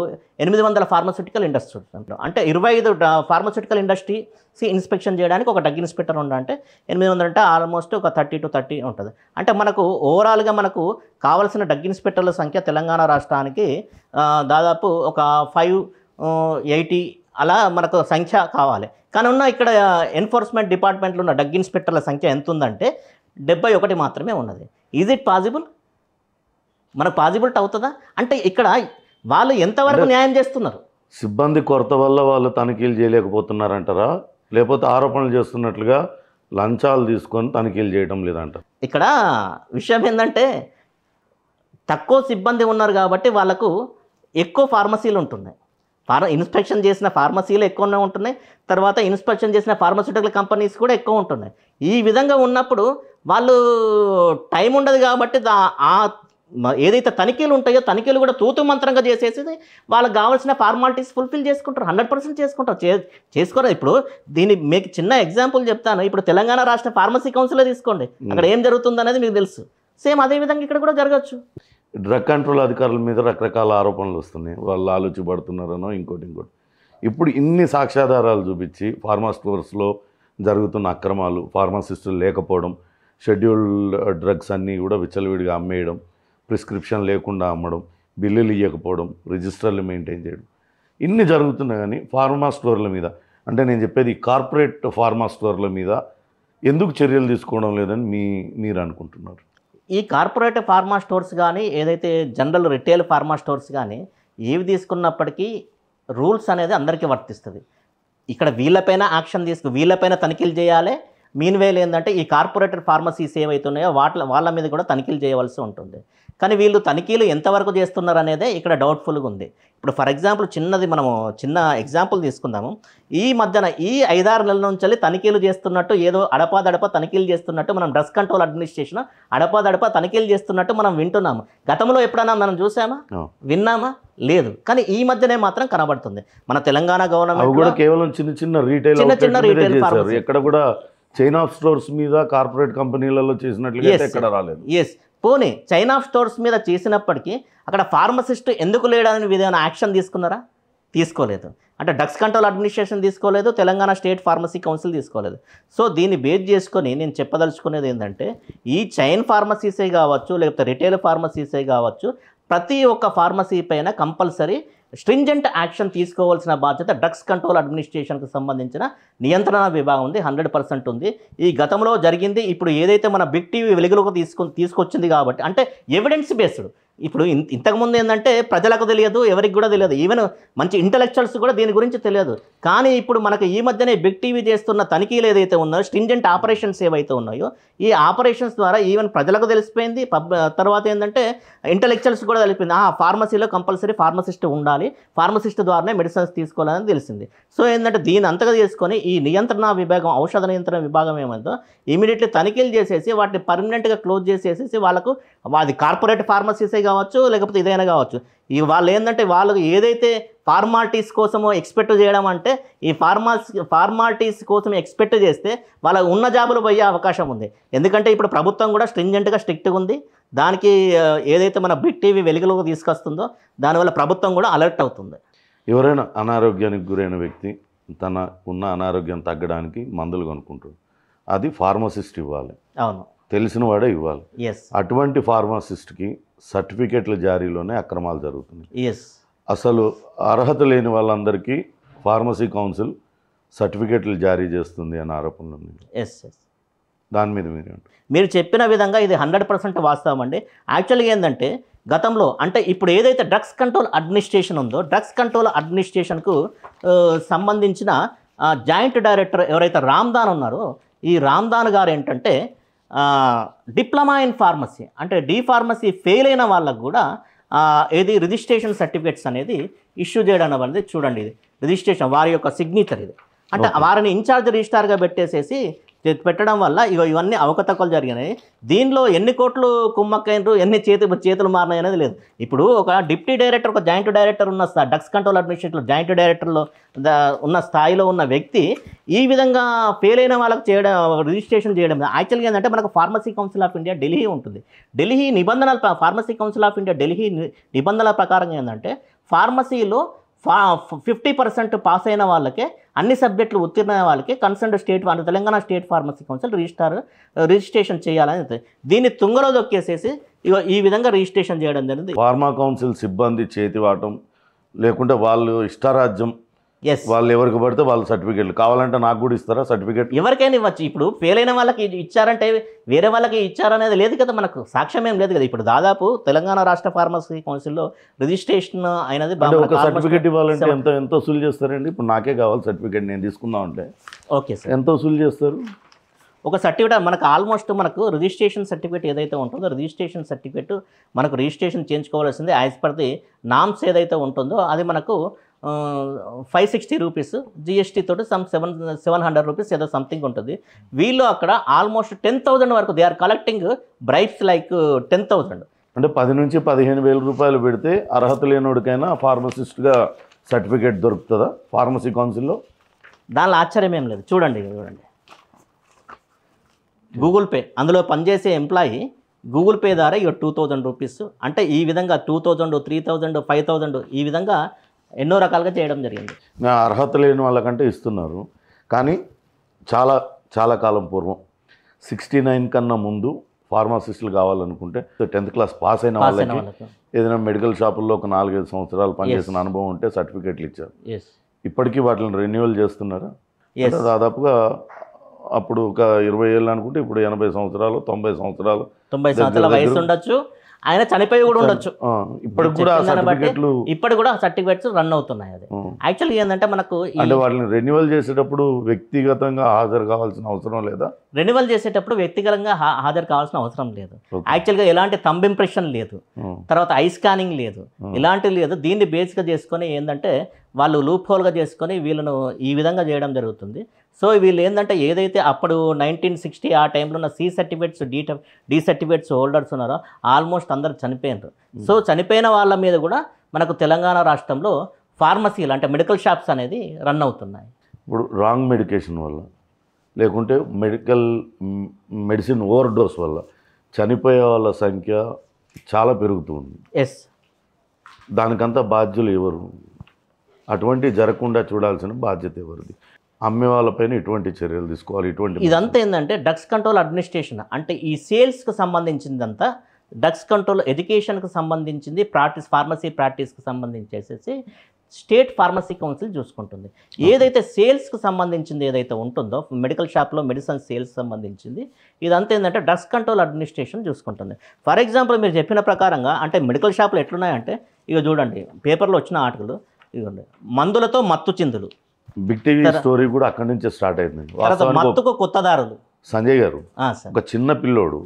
ఎనిమిది వందల ఫార్మస్యూటికల్ ఇండస్ట్రీస్ అంటే ఇరవై ఐదు ఫార్మస్యూటికల్ ఇండస్ట్రీస్ ఇన్స్పెక్షన్ చేయడానికి ఒక డ్రగ్ ఇన్స్పెక్టర్ ఉండాలంటే ఎనిమిది వందలు అంటే ఆల్మోస్ట్ ఒక థర్టీ టు థర్టీ ఉంటుంది. అంటే మనకు ఓవరాల్గా మనకు కావలసిన డ్రగ్ ఇన్స్పెక్టర్ల సంఖ్య తెలంగాణ రాష్ట్రానికి దాదాపు ఒక ఫైవ్ ఎయిటీ అలా మనకు సంఖ్య కావాలి. కానీ ఉన్న ఇక్కడ ఎన్ఫోర్స్మెంట్ డిపార్ట్మెంట్లో ఉన్న డ్రగ్ ఇన్స్పెక్టర్ల సంఖ్య ఎంత ఉందంటే డెబ్బై ఒకటి మాత్రమే ఉన్నది. ఈజ్ ఇట్ పాసిబుల్ మనకు పాసిబిలిటీ అవుతుందా? అంటే ఇక్కడ వాళ్ళు ఎంతవరకు న్యాయం చేస్తున్నారు? సిబ్బంది కొరత వల్ల వాళ్ళు తనిఖీలు చేయలేకపోతున్నారంటారా? లేకపోతే ఆరోపణలు చేస్తున్నట్లుగా లంచాలు తీసుకొని తనిఖీలు చేయడం లేదంట. ఇక్కడ విషయం ఏంటంటే తక్కువ సిబ్బంది ఉన్నారు కాబట్టి వాళ్ళకు ఎక్కువ ఫార్మసీలు ఉంటున్నాయి. ఫార్ ఇన్స్పెక్షన్ చేసిన ఫార్మసీలు ఎక్కువనే ఉంటున్నాయి. తర్వాత ఇన్స్పెక్షన్ చేసిన ఫార్మస్యూటికల్ కంపెనీస్ కూడా ఎక్కువ ఉంటున్నాయి. ఈ విధంగా ఉన్నప్పుడు వాళ్ళు టైం ఉండదు కాబట్టి దా- ఆ ఏదైతే తనిఖీలు ఉంటాయో తనిఖీలు కూడా తూతు మంత్రంగా చేసేసి వాళ్ళకి కావాల్సిన ఫార్మాలిటీస్ ఫుల్ఫిల్ చేసుకుంటారు. హండ్రెడ్ పర్సెంట్ చేసుకుంటారు. చే చేసుకోరు. ఇప్పుడు దీని మీకు చిన్న ఎగ్జాంపుల్ చెప్తాను. ఇప్పుడు తెలంగాణ రాష్ట్ర ఫార్మసీ కౌన్సిలే తీసుకోండి. అక్కడ ఏం జరుగుతుంది అనేది మీకు తెలుసు. సేమ్ అదే విధంగా ఇక్కడ కూడా జరగచ్చు. డ్రగ్ కంట్రోల్ అధికారుల మీద రకరకాల ఆరోపణలు వస్తున్నాయి. వాళ్ళు ఆలోచిపడుతున్నారనో ఇంకోటి ఇంకోటి. ఇప్పుడు ఇన్ని సాక్ష్యాధారాలు చూపించి ఫార్మా స్టోర్స్లో జరుగుతున్న అక్రమాలు ఫార్మసిస్టులు లేకపోవడం షెడ్యూల్డ్ డ్రగ్స్ అన్నీ కూడా విచ్చలవిడిగా అమ్మేయడం ప్రిస్క్రిప్షన్ లేకుండా అమ్మడం బిల్లులు ఇవ్వకపోవడం రిజిస్టర్లు మెయింటైన్ చేయడం. ఇన్ని జరుగుతున్నా కానీ ఫార్మా స్టోర్ల మీద అంటే నేను చెప్పేది కార్పొరేట్ ఫార్మా స్టోర్ల మీద ఎందుకు చర్యలు తీసుకోవడం లేదని మీ మీరు అనుకుంటున్నారు? ఈ కార్పొరేట్ ఫార్మా స్టోర్స్ కానీ ఏదైతే జనరల్ రిటైల్ ఫార్మా స్టోర్స్ కానీ ఏవి తీసుకున్నప్పటికీ రూల్స్ అనేది అందరికీ వర్తిస్తుంది. ఇక్కడ వీళ్ళపైన యాక్షన్ తీసుకు వీళ్ళపైన తనిఖీలు చేయాలి మీన్ వేలు ఏంటంటే ఈ కార్పొరేటర్ ఫార్మసీస్ ఏవైతున్నాయో వాటి వాళ్ళ మీద కూడా తనిఖీలు చేయవలసి ఉంటుంది. కానీ వీళ్ళు తనిఖీలు ఎంతవరకు చేస్తున్నారు అనేదే ఇక్కడ డౌట్ఫుల్గా ఉంది. ఇప్పుడు ఫర్ ఎగ్జాంపుల్ చిన్నది మనము చిన్న ఎగ్జాంపుల్ తీసుకుందాము. ఈ మధ్యన ఈ ఐదారు నెలల నుంచి తనిఖీలు చేస్తున్నట్టు ఏదో అడపాదడప తనిఖీలు చేస్తున్నట్టు మనం డ్రగ్స్ కంట్రోల్ అడ్మినిస్ట్రేషన్ అడపాదడప తనిఖీలు చేస్తున్నట్టు మనం వింటున్నాము. గతంలో ఎప్పుడైనా మనం చూసామా. విన్నామా? లేదు. కానీ ఈ మధ్యనే మాత్రం కనబడుతుంది. మన తెలంగాణ అవి కూడా గవర్నమెంట్ కేవలం చిన్న చిన్న రీటైల్ చిన్న చిన్న pharmacy. ఎక్కడ కూడా చైన్ ఆఫ్ స్టోర్స్ మీద కార్పొరేట్ కంపెనీలలో చేసినట్లుగా Yes, ఎక్కడ రాలేదు. ఎస్ పోనీ చైనా స్టోర్స్ మీద చేసినప్పటికీ అక్కడ ఫార్మసిస్ట్ ఎందుకు లేడని విధంగా యాక్షన్ తీసుకున్నారా? తీసుకోలేదు. అంటే డ్రగ్స్ కంట్రోల్ అడ్మినిస్ట్రేషన్ తీసుకోలేదు తెలంగాణ స్టేట్ ఫార్మసీ కౌన్సిల్ తీసుకోలేదు. సో దీన్ని బేస్ చేసుకొని నేను చెప్పదలుచుకునేది ఏంటంటే ఈ చైన్ ఫార్మసీసే కావచ్చు లేకపోతే రిటైల్ ఫార్మసీసే కావచ్చు ప్రతి ఒక్క ఫార్మసీ పైన కంపల్సరీ స్ట్రింజెంట్ యాక్షన్ తీసుకోవాల్సిన బాధ్యత డ్రగ్స్ కంట్రోల్ అడ్మినిస్ట్రేషన్కి సంబంధించిన నియంత్రణ విభాగం ఉంది హండ్రెడ్ పర్సెంట్ ఉంది. ఈ గతంలో జరిగింది ఇప్పుడు ఏదైతే మన బిగ్ టీవీ వెలుగులోకి తీసుకొని తీసుకొచ్చింది కాబట్టి అంటే ఎవిడెన్స్ బేస్డ్ ఇప్పుడు ఇంతకుముందు ఏంటంటే ప్రజలకు తెలియదు ఎవరికి కూడా తెలియదు. ఈవెన్ మంచి ఇంటలెక్చువల్స్ కూడా దీని గురించి తెలియదు. కానీ ఇప్పుడు మనకు ఈ మధ్యనే బిగ్ టీవీ చేస్తున్న తనిఖీలు ఏదైతే ఉన్నాయో స్టింజెంట్ ఆపరేషన్స్ ఏవైతే ఉన్నాయో ఈ ఆపరేషన్స్ ద్వారా ఈవెన్ ప్రజలకు తెలిసిపోయింది. పబ్ తర్వాత ఏంటంటే ఇంటలెక్చువల్స్ కూడా తెలిపింది ఆ ఫార్మసీలో కంపల్సరీ ఫార్మసిస్ట్ ఉండాలి. ఫార్మసిస్ట్ ద్వారానే మెడిసిన్స్ తీసుకోవాలని తెలిసింది. సో ఏంటంటే దీని అంతగా చేసుకొని ఈ నియంత్రణ విభాగం ఔషధ నియంత్రణ విభాగం ఏమైందో ఇమీడియట్లీ తనిఖీలు చేసేసి వాటిని పర్మనెంట్గా క్లోజ్ చేసేసి వాళ్ళకు అది కార్పొరేట్ ఫార్మసీసే కావచ్చు లేకపోతే ఇదైనా కావచ్చు. ఈ వాళ్ళు ఏంటంటే వాళ్ళు ఏదైతే ఫార్మాలిటీస్ కోసము ఎక్స్పెక్ట్ చేయడం అంటే ఈ ఫార్మాస్ ఫార్మాలిటీస్ కోసం ఎక్స్పెక్ట్ చేస్తే వాళ్ళ ఉన్న జాబులు పోయే అవకాశం ఉంది. ఎందుకంటే ఇప్పుడు ప్రభుత్వం కూడా స్ట్రింజెంట్గా స్ట్రిక్ట్గా ఉంది. దానికి ఏదైతే మన బిగ్ టీవీ వెలుగులోకి తీసుకొస్తుందో దానివల్ల ప్రభుత్వం కూడా అలర్ట్ అవుతుంది. ఎవరైనా అనారోగ్యానికి గురైన వ్యక్తి తన ఉన్న అనారోగ్యం తగ్గడానికి మందులు కొనుక్కుంటాడు. అది ఫార్మసిస్ట్ ఇవ్వాలి. అవును. తెలిసిన వాడే ఇవ్వాలి. ఎస్ అటువంటి ఫార్మసిస్ట్కి సర్టిఫికేట్ల జారీలోనే అక్రమాలు జరుగుతున్నాయి. ఎస్ అసలు అర్హత లేని వాళ్ళందరికీ ఫార్మసీ కౌన్సిల్ సర్టిఫికేట్లు జారీ చేస్తుంది అనే ఆరోపణలు ఎస్ ఎస్ దాని మీద మీరేంటారు మీరు చెప్పిన విధంగా ఇది హండ్రెడ్ పర్సెంట్ వాస్తవం అండి. యాక్చువల్గా ఏంటంటే గతంలో అంటే ఇప్పుడు ఏదైతే డ్రగ్స్ కంట్రోల్ అడ్మినిస్ట్రేషన్ ఉందో డ్రగ్స్ కంట్రోల్ అడ్మినిస్ట్రేషన్కు సంబంధించిన జాయింట్ డైరెక్టర్ ఎవరైతే రామ్దాన్ ఉన్నారో ఈ రామ్దాన్ గారు ఏంటంటే డిప్లొమా ఇన్ ఫార్మసీ. అంటే డి ఫార్మసీ ఫెయిల్ అయిన వాళ్ళకు కూడా ఏది రిజిస్ట్రేషన్ సర్టిఫికేట్స్ అనేది ఇష్యూ చేయడం అనేది చూడండి ఇది. రిజిస్ట్రేషన్ వారి యొక్క సిగ్నేచర్ ఇది. అంటే వారిని ఇన్ఛార్జ్ రిజిస్టార్గా పెట్టేసేసి పెట్టడం వల్ల ఇగో ఇవన్నీ అవకతవకలు జరిగినాయి. దీనిలో ఎన్ని కోట్లు కుమ్మక్కైనరు ఎన్ని చేతులు చేతులు మారినాయి అనేది లేదు. ఇప్పుడు ఒక డిప్టీ డైరెక్టర్ ఒక జాయింట్ డైరెక్టర్ ఉన్న డక్స్ డ్రగ్స్ కంట్రోల్ అడ్మినిస్ట్రేషన్లో జాయింట్ డైరెక్టర్లో ఉన్న స్థాయిలో ఉన్న వ్యక్తి ఈ విధంగా ఫెయిల్ అయిన వాళ్ళకి చేయడం రిజిస్ట్రేషన్ చేయడం. యాక్చువల్గా ఏంటంటే మనకు pharmacy council of India Delhi ఉంటుంది. ఢిల్లీ నిబంధనల pharmacy council of India Delhi నిబంధనల ప్రకారం ఏంటంటే ఫార్మసీలో ఫా ఫిఫ్టీ పర్సెంట్ పాస్ అయిన వాళ్ళకే అన్ని సబ్జెక్టులు ఉత్తీర్ణ అయిన వాళ్ళకి కన్సర్న్ స్టేట్ అంటే Telangana state pharmacy council registrar registration చేయాలని దీన్ని తుంగలో దొక్కేసేసి ఈ విధంగా రిజిస్ట్రేషన్ చేయడం జరిగింది. ఫార్మా కౌన్సిల్ సిబ్బంది చేతివాటం లేకుంటే వాళ్ళు ఇష్టారాజ్యం వాళ్ళు ఎవరికి పడితే వాళ్ళు సర్టిఫికెట్లు. కావాలంటే నాకు కూడా ఇస్తారా సర్టిఫికెట్? ఎవరికైనా ఇవ్వచ్చు. ఇప్పుడు ఫెయిల్ అయిన వాళ్ళకి ఇచ్చారంటే వేరే వాళ్ళకి ఇచ్చారనేది లేదు కదా మనకు. సాక్ష్యం ఏం లేదు కదా. ఇప్పుడు దాదాపు తెలంగాణ రాష్ట్ర ఫార్మసీ కౌన్సిల్లో రిజిస్ట్రేషన్ అయినది ఒక సర్టిఫికెట్ ఇవ్వాలంటే ఎంత ఎంత వసూలు చేస్తారండి? ఇప్పుడు నాకే కావాలి సర్టిఫికెట్ నేను తీసుకుందాం అంటే. Okay sir. ఎంత వసూలు చేస్తారు? ఒక సర్టిఫికేట్ మనకు ఆల్మోస్ట్ మనకు రిజిస్ట్రేషన్ సర్టిఫికేట్ ఏదైతే ఉంటుందో రిజిస్ట్రేషన్ సర్టిఫికేట్ మనకు రిజిస్ట్రేషన్ చేయించుకోవాల్సింది. యాజ్ పర్ ది నామ్స్ ఏదైతే ఉంటుందో అది మనకు ఫైవ్ సిక్స్టీ రూపీస్ జిఎస్టీ తోటి some seven seven hundred rupees ఏదో సంథింగ్ ఉంటుంది. వీళ్ళు అక్కడ ఆల్మోస్ట్ టెన్ థౌజండ్ వరకు they are collecting bribes like ten thousand అంటే పది నుంచి పదిహేను వేల రూపాయలు పెడితే అర్హత లేనోడికైనా ఫార్మసిస్ట్గా సర్టిఫికేట్ దొరుకుతుందా? ఫార్మసీ కౌన్సిల్లో దానిలో ఆశ్చర్యం ఏం లేదు. చూడండి చూడండి. గూగుల్ పే అందులో పనిచేసే ఎంప్లాయీ గూగుల్ పే ద్వారా ఇక టూ థౌజండ్ రూపీస్ అంటే ఈ విధంగా two thousand three thousand five thousand ఈ విధంగా ఎన్నో రకాలుగా చేయడం జరిగింది. నా అర్హత లేని వాళ్ళకంటే ఇస్తున్నారు. కానీ చాలా చాలా కాలం పూర్వం సిక్స్టీ నైన్ కన్నా ముందు ఫార్మాసిస్టులు కావాలనుకుంటే టెన్త్ క్లాస్ పాస్ అయిన వాళ్ళకి ఏదైనా మెడికల్ షాపుల్లో ఒక నాలుగైదు సంవత్సరాలు పనిచేసిన అనుభవం ఉంటే సర్టిఫికేట్లు ఇచ్చారు. ఇప్పటికీ వాటిని రెన్యువల్ చేస్తున్నారా? దాదాపుగా అప్పుడు ఒక ఇరవై ఏళ్ళు అనుకుంటే ఇప్పుడు ఎనభై సంవత్సరాలు తొంభై సంవత్సరాలు తొంభై సంవత్సరాల వయసు ఉండొచ్చు. ఆయన చనిపోయి కూడా ఉండొచ్చు. ఆ, ఇప్పటికి కూడా ఇప్పటి కూడా సర్టిఫికేట్స్ రన్ అవుతున్నాయి అది. ఆ, యాక్చువల్గా ఏంటంటే మనకు అంటే వాటిని రెన్యువల్ చేసేటప్పుడు వ్యక్తిగతంగా హాజరు కావాల్సిన అవసరం లేదా? రెన్యువల్ చేసేటప్పుడు వ్యక్తిగతంగా హాజరు కావాల్సిన అవసరం లేదు. యాక్చువల్గా ఎలాంటి థంబ్ ఇంప్రెషన్ లేదు. తర్వాత ఐ స్కానింగ్ లేదు. ఇలాంటివి లేదు. దీన్ని బేస్గా చేసుకొని ఏంటంటే వాళ్ళు లూప్ హోల్గా చేసుకొని వీళ్ళను ఈ విధంగా చేయడం జరుగుతుంది. సో వీళ్ళు ఏంటంటే ఏదైతే అప్పుడు నైన్టీన్ సిక్స్టీ ఆ టైంలో ఉన్న C certificates D D certificates holders ఉన్నారో ఆల్మోస్ట్ అందరు చనిపోయినారు. సో చనిపోయిన వాళ్ళ మీద కూడా మనకు తెలంగాణ రాష్ట్రంలో ఫార్మసీలు అంటే మెడికల్ షాప్స్ అనేది రన్ అవుతున్నాయి. ఇప్పుడు రాంగ్ మెడికేషన్ వల్ల లేకుంటే మెడికల్ మెడిసిన్ ఓవర్ డోస్ వల్ల చనిపోయే వాళ్ళ సంఖ్య చాలా పెరుగుతుంది ఎస్ దానికంతా బాధ్యులు ఎవరు? అటువంటి జరగకుండా చూడాల్సిన బాధ్యత ఎవరిది? అమ్మే వాళ్ళపైన ఎటువంటి చర్యలు తీసుకోవాలి ఇటువంటి ఇదంతా ఏంటంటే డ్రగ్స్ కంట్రోల్ అడ్మినిస్ట్రేషన్. అంటే ఈ సేల్స్కి సంబంధించిందంతా డ్రగ్స్ కంట్రోల్ ఎడ్యుకేషన్కి సంబంధించింది ప్రాక్టీస్ ఫార్మసీ ప్రాక్టీస్కి సంబంధించేసేసి స్టేట్ ఫార్మసీ కౌన్సిల్ చూసుకుంటుంది. ఏదైతే సేల్స్కి సంబంధించింది ఏదైతే ఉంటుందో మెడికల్ షాప్లో మెడిసిన్ సేల్స్ సంబంధించింది ఇదంతా ఏంటంటే డ్రగ్స్ కంట్రోల్ అడ్మినిస్ట్రేషన్ చూసుకుంటుంది. ఫర్ ఎగ్జాంపుల్ మీరు చెప్పిన ప్రకారంగా అంటే మెడికల్ షాపులు ఎట్లున్నాయంటే ఇక చూడండి పేపర్లో వచ్చిన ఆర్టికల్ ఇదిగోండి మందులతో మత్తు చిందులు. బిగ్ టీవీ స్టోరీ కూడా అక్కడి నుంచే స్టార్ట్ అయింది. కొత్తదారులు. సంజయ్ గారు. ఒక చిన్న పిల్లోడు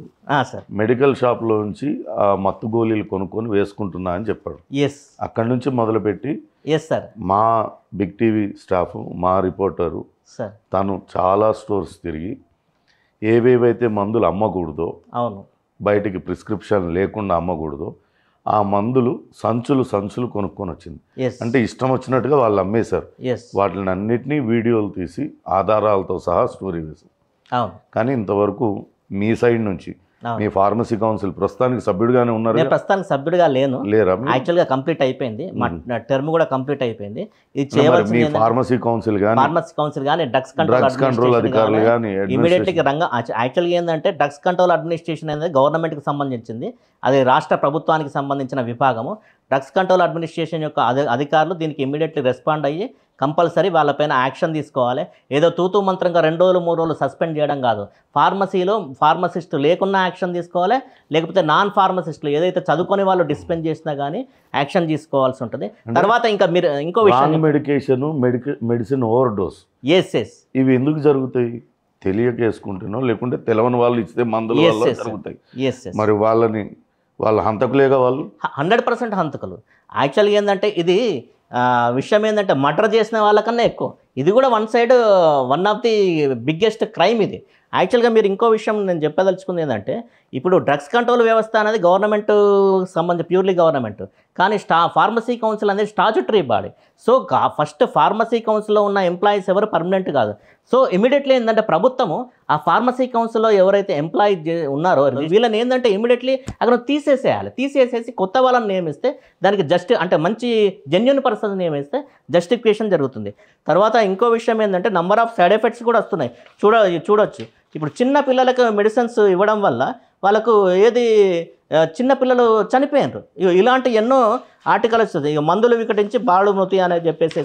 మెడికల్ షాప్లో నుంచి ఆ మత్తు గోళీలు కొనుక్కొని వేసుకుంటున్నా అని చెప్పాడు. అక్కడి నుంచి మొదలుపెట్టి మా బిగ్ టీవీ స్టాఫ్ మా రిపోర్టరు సార్ తను చాలా స్టోర్స్ తిరిగి ఏవేవైతే మందులు అమ్మకూడదో అవును. బయటికి ప్రిస్క్రిప్షన్ లేకుండా అమ్మకూడదో ఆ మందులు సంచులు సంచులు కొనుక్కొని వచ్చింది. అంటే ఇష్టం వచ్చినట్టుగా వాళ్ళు అమ్మేశారు. వాటిని అన్నిటినీ వీడియోలు తీసి ఆధారాలతో సహా స్టోరీ వేశారు. కానీ ఇంతవరకు మీ సైడ్ నుంచి మీ ఫార్మసీ కౌన్సిల్ ప్రస్తుతానికి సభ్యుడిగానే ఉన్నారు నేను ప్రస్తుతానికి సభ్యుడిగా లేను. లేరా? మీరు? యాక్చువల్గా కంప్లీట్ అయిపోయింది. మా టర్మ్ కూడా కంప్లీట్ అయిపోయింది. ఇది చేయవలసింది ఫార్మసీ కౌన్సిల్ కానీ ఫార్మసీ కౌన్సిల్ కానీ డ్రగ్స్ కంట్రోల్ డ్రగ్స్ కంట్రోల్ అధికారులు కానీ ఇమీడియట్లీ రంగ యాక్చువల్గా ఏంటంటే డ్రగ్స్ కంట్రోల్ అడ్మినిస్ట్రేషన్ అనేది గవర్నమెంట్కి సంబంధించింది. అది రాష్ట్ర ప్రభుత్వానికి సంబంధించిన విభాగము. డ్రగ్స్ కంట్రోల్ అడ్మినిస్ట్రేషన్ యొక్క అధి అధికారులు దీనికి ఇమీడియట్లీ రెస్పాండ్ అయ్యి కంపల్సరీ వాళ్ళపైన యాక్షన్ తీసుకోవాలి. ఏదో తూతూ మంత్రంగా రెండు రోజులు మూడు రోజులు సస్పెండ్ చేయడం కాదు. ఫార్మసీలో ఫార్మసిస్ట్ లేకున్నా యాక్షన్ తీసుకోవాలి. లేకపోతే నాన్ ఫార్మసిస్టులు ఏదైతే చదువుకొని వాళ్ళు డిస్పెండ్ చేసినా కానీ యాక్షన్ తీసుకోవాల్సి ఉంటుంది. తర్వాత ఇంకా మీరు ఇంకో విషయం మెడికేషన్ మెడిక medicine overdose yes yes ఇవి ఎందుకు జరుగుతాయి? తెలియక వేసుకుంటున్నాం లేకుంటే తెలవని వాళ్ళు ఇస్తే మందుల వల్ల. జరుగుతాయి. మరి వాళ్ళని వాళ్ళ హంతకులేగా వాళ్ళు? హండ్రెడ్ పర్సెంట్ హంతకులు. యాక్చువల్గా ఏంటంటే ఇది విషయం ఏంటంటే మర్డర్ చేసిన వాళ్ళకన్నా ఎక్కువ. ఇది కూడా one side one of the biggest crime ఇది. యాక్చువల్గా మీరు ఇంకో విషయం నేను చెప్పదలుచుకుంది ఏంటంటే ఇప్పుడు డ్రగ్స్ కంట్రోల్ వ్యవస్థ అనేది గవర్నమెంట్ సంబంధించి ప్యూర్లీ గవర్నమెంట్. కానీ స్టా ఫార్మసీ కౌన్సిల్ అనేది statutory body. So first pharmacy కౌన్సిల్లో ఉన్న ఎంప్లాయీస్ ఎవరు పర్మనెంట్ కాదు. సో ఇమీడియట్లీ ఏంటంటే ప్రభుత్వము ఆ ఫార్మసీ కౌన్సిల్లో ఎవరైతే ఎంప్లాయీ ఉన్నారో వీళ్ళని ఏంటంటే ఇమీడియట్లీ అక్కడ తీసేసేయాలి. తీసేసేసి కొత్త వాళ్ళని నియమిస్తే దానికి జస్ట్ అంటే మంచి జెన్యున్ పర్సన్ నియమిస్తే జస్టిఫికేషన్ జరుగుతుంది. తర్వాత ఇంకో విషయం ఏంటంటే నంబర్ ఆఫ్ సైడ్ ఎఫెక్ట్స్ కూడా వస్తున్నాయి. చూడ చూడొచ్చు. ఇప్పుడు చిన్న పిల్లలకు మెడిసిన్స్ ఇవ్వడం వల్ల వాళ్ళకు ఏది ఆ, చిన్న పిల్లలు చనిపోయినారు. ఇలాంటి ఎన్నో ఆర్టికల్ వస్తుంది. ఇక మందులు వికటించి బాడు మృతి అని చెప్పేసి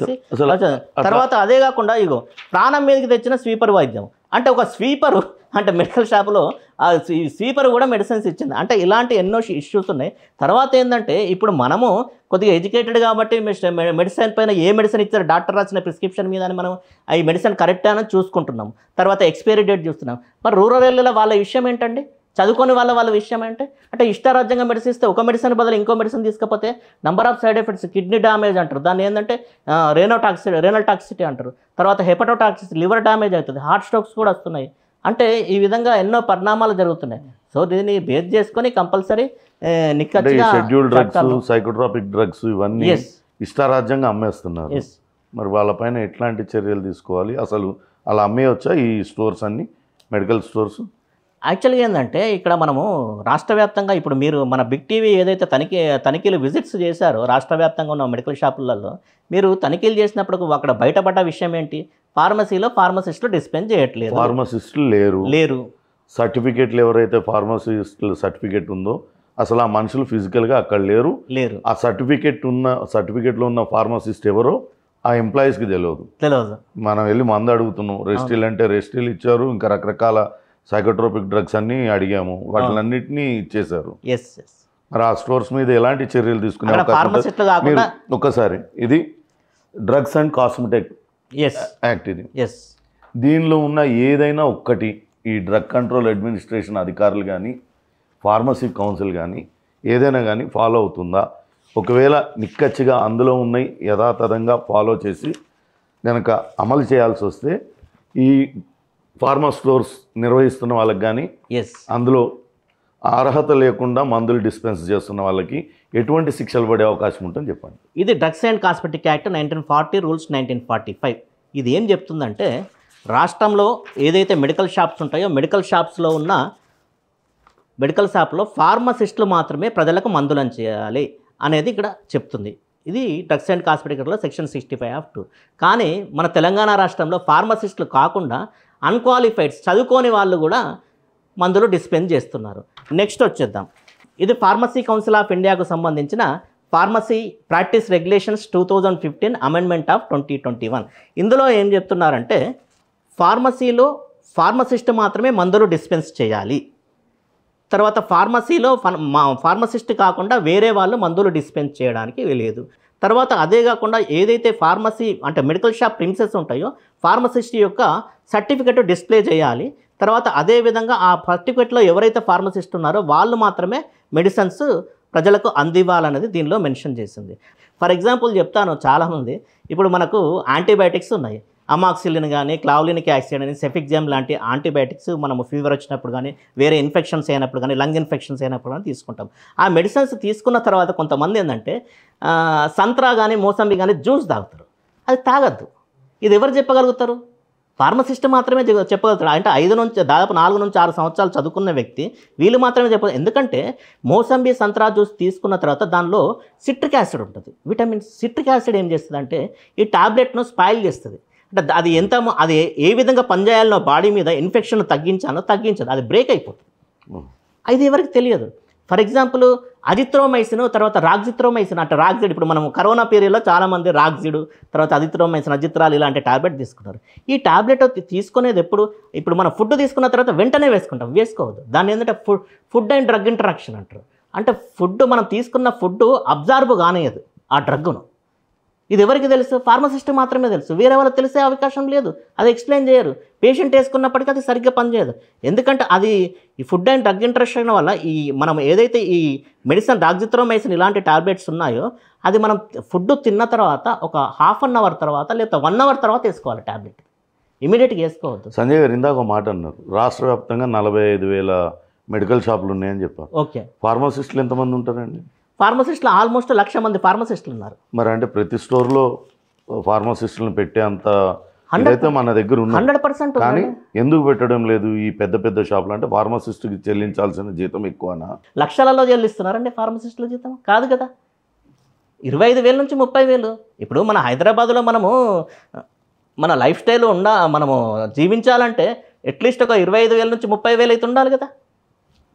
తర్వాత అదే కాకుండా ఇగో ప్రాణం మీదకి తెచ్చిన స్వీపర్ వైద్యం. అంటే ఒక స్వీపరు అంటే మెడికల్ షాప్లో ఆ స్వీ- స్వీపర్ కూడా మెడిసిన్స్ ఇచ్చింది. అంటే ఇలాంటి ఎన్నో ఇష్యూస్ ఉన్నాయి. తర్వాత ఏంటంటే ఇప్పుడు మనము కొద్దిగా ఎడ్యుకేటెడ్ కాబట్టి మెడిసిన్ పైన ఏ మెడిసిన్ ఇచ్చారు డాక్టర్ రాసిన ప్రిస్క్రిప్షన్ మీద అని మనం ఆ ఈ మెడిసిన్ కరెక్ట్ అని చూసుకుంటున్నాం. తర్వాత ఎక్స్పైరీ డేట్ చూస్తున్నాం. మరి రూరల్ ఏరియాలో వాళ్ళ విషయం ఏంటండి? చదువుకొని వాళ్ళ వాళ్ళ విషయం ఏంటి అంటే ఇష్టారాజ్యంగా మెడిసిన్ ఇస్తే ఒక మెడిసిన్ బదులు ఇంకో మెడిసిన్ తీసుకపోతే number of side effects kidney damage అంటారు. దాన్ని ఏంటంటే రేనోటాక్సి రేనల్ టాక్సిటీ అంటారు. తర్వాత హెపటోటాక్సిటీ లివర్ డ్యామేజ్ అవుతుంది. హార్ట్ స్ట్రోక్స్ కూడా వస్తున్నాయి. అంటే ఈ విధంగా ఎన్నో పరిణామాలు జరుగుతున్నాయి. సో దీన్ని బేస్ చేసుకొని కంపల్సరీ అంటే ఈ నిక్కచ్చిగా షెడ్యూల్ డ్రగ్స్ సైకోట్రాపిక్ డ్రగ్స్ ఇవన్నీ ఇష్టారాజ్యంగా అమ్మేస్తున్నారు. ఎస్ మరి వాళ్ళపైన ఎట్లాంటి చర్యలు తీసుకోవాలి? అసలు అలా అమ్మేయొచ్చా ఈ స్టోర్స్ అన్ని? Medical stores? యాక్చువల్గా ఏంటంటే ఇక్కడ మనము రాష్ట్ర వ్యాప్తంగా ఇప్పుడు మీరు మన బిగ్ టీవీ ఏదైతే తనిఖీ తనిఖీలు విజిట్స్ చేశారో రాష్ట్ర వ్యాప్తంగా ఉన్న మెడికల్ షాపులలో మీరు తనిఖీలు చేసినప్పుడు అక్కడ బయటపడ్డ విషయం ఏంటి? ఫార్మసీలో ఫార్మసిస్టులు డిస్పెన్స్ చేయట్లేదు. ఫార్మసిస్టులు లేరు. లేరు. సర్టిఫికేట్లు ఎవరైతే ఫార్మసిస్టుల సర్టిఫికేట్ ఉందో అసలు ఆ మనుషులు ఫిజికల్గా అక్కడ లేరు. లేరు. ఆ సర్టిఫికేట్ ఉన్న సర్టిఫికేట్లో ఉన్న ఫార్మసిస్ట్ ఎవరో ఆ ఎంప్లాయీస్కి తెలియదు తెలియదు మనం వెళ్ళి మందు అడుగుతున్నాం. రెస్టిల్ అంటే రెస్టిల్ ఇచ్చారు ఇంకా రకరకాల సైకోట్రోపిక్ డ్రగ్స్ అన్ని అడిగాము. వాటిలన్నిటినీ ఇచ్చేశారు. మరి ఆ స్టోర్స్ మీద ఎలాంటి చర్యలు తీసుకునే అవకాశం మీరు ఒక్కసారి ఇది drugs and cosmetic yes act ఇది. ఎస్ దీనిలో ఉన్న ఏదైనా ఒక్కటి ఈ డ్రగ్ కంట్రోల్ అడ్మినిస్ట్రేషన్ అధికారులు కానీ ఫార్మసీ కౌన్సిల్ కానీ ఏదైనా కానీ ఫాలో అవుతుందా? ఒకవేళ నిక్కచ్చిగా అందులో ఉన్నాయి యథాతథంగా ఫాలో చేసి కనుక అమలు చేయాల్సి వస్తే ఈ ఫార్మా స్టోర్స్ నిర్వహిస్తున్న వాళ్ళకి కానీ ఎస్ అందులో అర్హత లేకుండా మందులు డిస్పెన్స్ చేస్తున్న వాళ్ళకి ఎటువంటి శిక్షలు పడే అవకాశం ఉంటుందని చెప్పండి. ఇది drugs and cosmetic act nineteen forty rules nineteen forty five. ఇది ఏం చెప్తుందంటే రాష్ట్రంలో ఏదైతే మెడికల్ షాప్స్ ఉంటాయో మెడికల్ షాప్స్లో ఉన్న మెడికల్ షాప్లో ఫార్మసిస్టులు మాత్రమే ప్రజలకు మందులను చేయాలి అనేది ఇక్కడ చెప్తుంది. ఇది drugs and కాస్మెటిక్లో section sixty five of two కానీ మన తెలంగాణ రాష్ట్రంలో ఫార్మసిస్టులు కాకుండా అన్క్వాలిఫైడ్స్ చదువుకోని వాళ్ళు కూడా మందులు డిస్పెన్స్ చేస్తున్నారు. నెక్స్ట్ వచ్చేద్దాం. ఇది ఫార్మసీ కౌన్సిల్ ఆఫ్ ఇండియాకు సంబంధించిన pharmacy practice regulations two thousand fifteen amendment of twenty twenty one. ఇందులో ఏం చెప్తున్నారంటే ఫార్మసీలో ఫార్మసిస్ట్ మాత్రమే మందులు డిస్పెన్స్ చేయాలి. తర్వాత ఫార్మసీలో ఫన్- ఫార్మసిస్ట్ కాకుండా వేరే వాళ్ళు మందులు డిస్పెన్స్ చేయడానికి లేదు తర్వాత అదే కాకుండా ఏదైతే ఫార్మసీ అంటే మెడికల్ షాప్ ప్రిన్సెస్ ఉంటాయో ఫార్మసిస్ట్ యొక్క సర్టిఫికెట్ డిస్ప్లే చేయాలి. తర్వాత అదే విధంగా ఆ సర్టిఫికెట్లో ఎవరైతే ఫార్మసిస్ట్ ఉన్నారో వాళ్ళు మాత్రమే మెడిసిన్స్ ప్రజలకు అందివ్వాలనేది దీనిలో మెన్షన్ చేసింది. ఫర్ ఎగ్జాంపుల్ చెప్తాను చాలామంది. ఇప్పుడు మనకు యాంటీబయాటిక్స్ ఉన్నాయి. అమాక్సిలిన్ కానీ క్లావ్లినిక్ యాక్సిడ్ అని సెఫిక్జామ్ లాంటి యాంటీబయాటిక్స్ మనము ఫీవర్ వచ్చినప్పుడు కానీ వేరే ఇన్ఫెక్షన్స్ అయినప్పుడు కానీ లంగ్ ఇన్ఫెక్షన్స్ అయినప్పుడు కానీ తీసుకుంటాం. ఆ మెడిసిన్స్ తీసుకున్న తర్వాత కొంతమంది ఏంటంటే సంత్రా కానీ మోసంబి కానీ జ్యూస్ తాగుతారు. అది తాగద్దు. ఇది ఎవరు చెప్పగలుగుతారు? ఫార్మసిస్ట్ మాత్రమే చెప్పగలుగుతారు. చెప్పగలుగుతాడు అంటే ఐదు నుంచి దాదాపు నాలుగు నుంచి ఆరు సంవత్సరాలు చదువుకున్న వ్యక్తి వీళ్ళు మాత్రమే చెప్ప ఎందుకంటే మోసంబి సంత్రా జ్యూస్ తీసుకున్న తర్వాత దానిలో సిట్రిక్ యాసిడ్ ఉంటుంది. విటమిన్ సిట్రిక్ యాసిడ్ ఏం చేస్తుంది అంటే ఈ టాబ్లెట్ను స్పాయిల్ చేస్తుంది. అంటే అది ఎంత అది ఏ- విధంగా పనిచేయాలనో బాడీ మీద ఇన్ఫెక్షన్ తగ్గించాలో తగ్గించదు. అది బ్రేక్ అయిపోతుంది. అది ఎవరికి తెలియదు. ఫర్ ఎగ్జాంపుల్ అజిత్రోమైసిన్ తర్వాత రాగ్జిత్రోమైసిన్. అంటే రాగ్జిడ్ ఇప్పుడు మనం కరోనా పీరియడ్లో చాలామంది రాగ్జిడ్ తర్వాత అజిత్రోమైసిన్ అజిత్రాలు ఇలాంటి టాబ్లెట్ తీసుకున్నారు. ఈ టాబ్లెట్ తీసుకునేది ఎప్పుడు? ఇప్పుడు మనం ఫుడ్ తీసుకున్న తర్వాత వెంటనే వేసుకుంటాం. వేసుకోవద్దు. దాన్ని ఏంటంటే food food and drug interaction అంటారు. అంటే ఫుడ్ మనం తీసుకున్న ఫుడ్ అబ్జార్బ్ కానేయదు ఆ డ్రగ్గును ఇది ఎవరికి తెలుసు? ఫార్మసిస్ట్ మాత్రమే తెలుసు. వేరే వాళ్ళకి తెలిసే అవకాశం లేదు. అది ఎక్స్ప్లెయిన్ చేయరు. పేషెంట్ వేసుకున్నప్పటికీ అది సరిగ్గా పనిచేయదు. ఎందుకంటే అది ఈ ఫుడ్ అండ్ డ్రగ్ ఇంట్రెక్షన్ వల్ల ఈ మనం ఏదైతే ఈ మెడిసిన్ డాగ్జిత్రోమైసిన్ ఇలాంటి టాబ్లెట్స్ ఉన్నాయో అది మనం ఫుడ్ తిన్న తర్వాత ఒక హాఫ్ అన్ అవర్ తర్వాత లేదా వన్ అవర్ తర్వాత వేసుకోవాలి టాబ్లెట్. ఇమీడియట్గా వేసుకోవద్దు. సంజయ్ గారు ఇందాక ఒక మాట అన్నారు. రాష్ట్ర వ్యాప్తంగా నలభై ఐదు వేల మెడికల్ షాపులు ఉన్నాయని చెప్పారు. ఓకే. ఫార్మసిస్టులు ఎంతమంది ఉంటారండి? ఫార్మసిస్టులు ఆల్మోస్ట్ లక్ష మంది ఫార్మసిస్టులు ఉన్నారు మరి అంటే ప్రతి స్టోర్లో ఫార్మసిస్టులను పెట్టే అంత Hundred- ఇదైతే మన దగ్గర ఉంది. హండ్రెడ్ పర్సెంట్ కానీ ఎందుకు పెట్టడం లేదు ఈ పెద్ద పెద్ద షాపులు? అంటే ఫార్మసిస్ట్కి చెల్లించాల్సిన జీతం ఎక్కువనా? లక్షలలో చెల్లిస్తున్నారండి ఫార్మసిస్టుల జీతం? కాదు కదా. ఇరవై ఐదు వేల నుంచి ముప్పై వేలు. ఇప్పుడు మన హైదరాబాద్లో మనము మన లైఫ్ స్టైల్ ఉండ మనము జీవించాలంటే అట్లీస్ట్ ఒక ఇరవై ఐదు వేల నుంచి ముప్పై వేలు అయితే ఉండాలి కదా.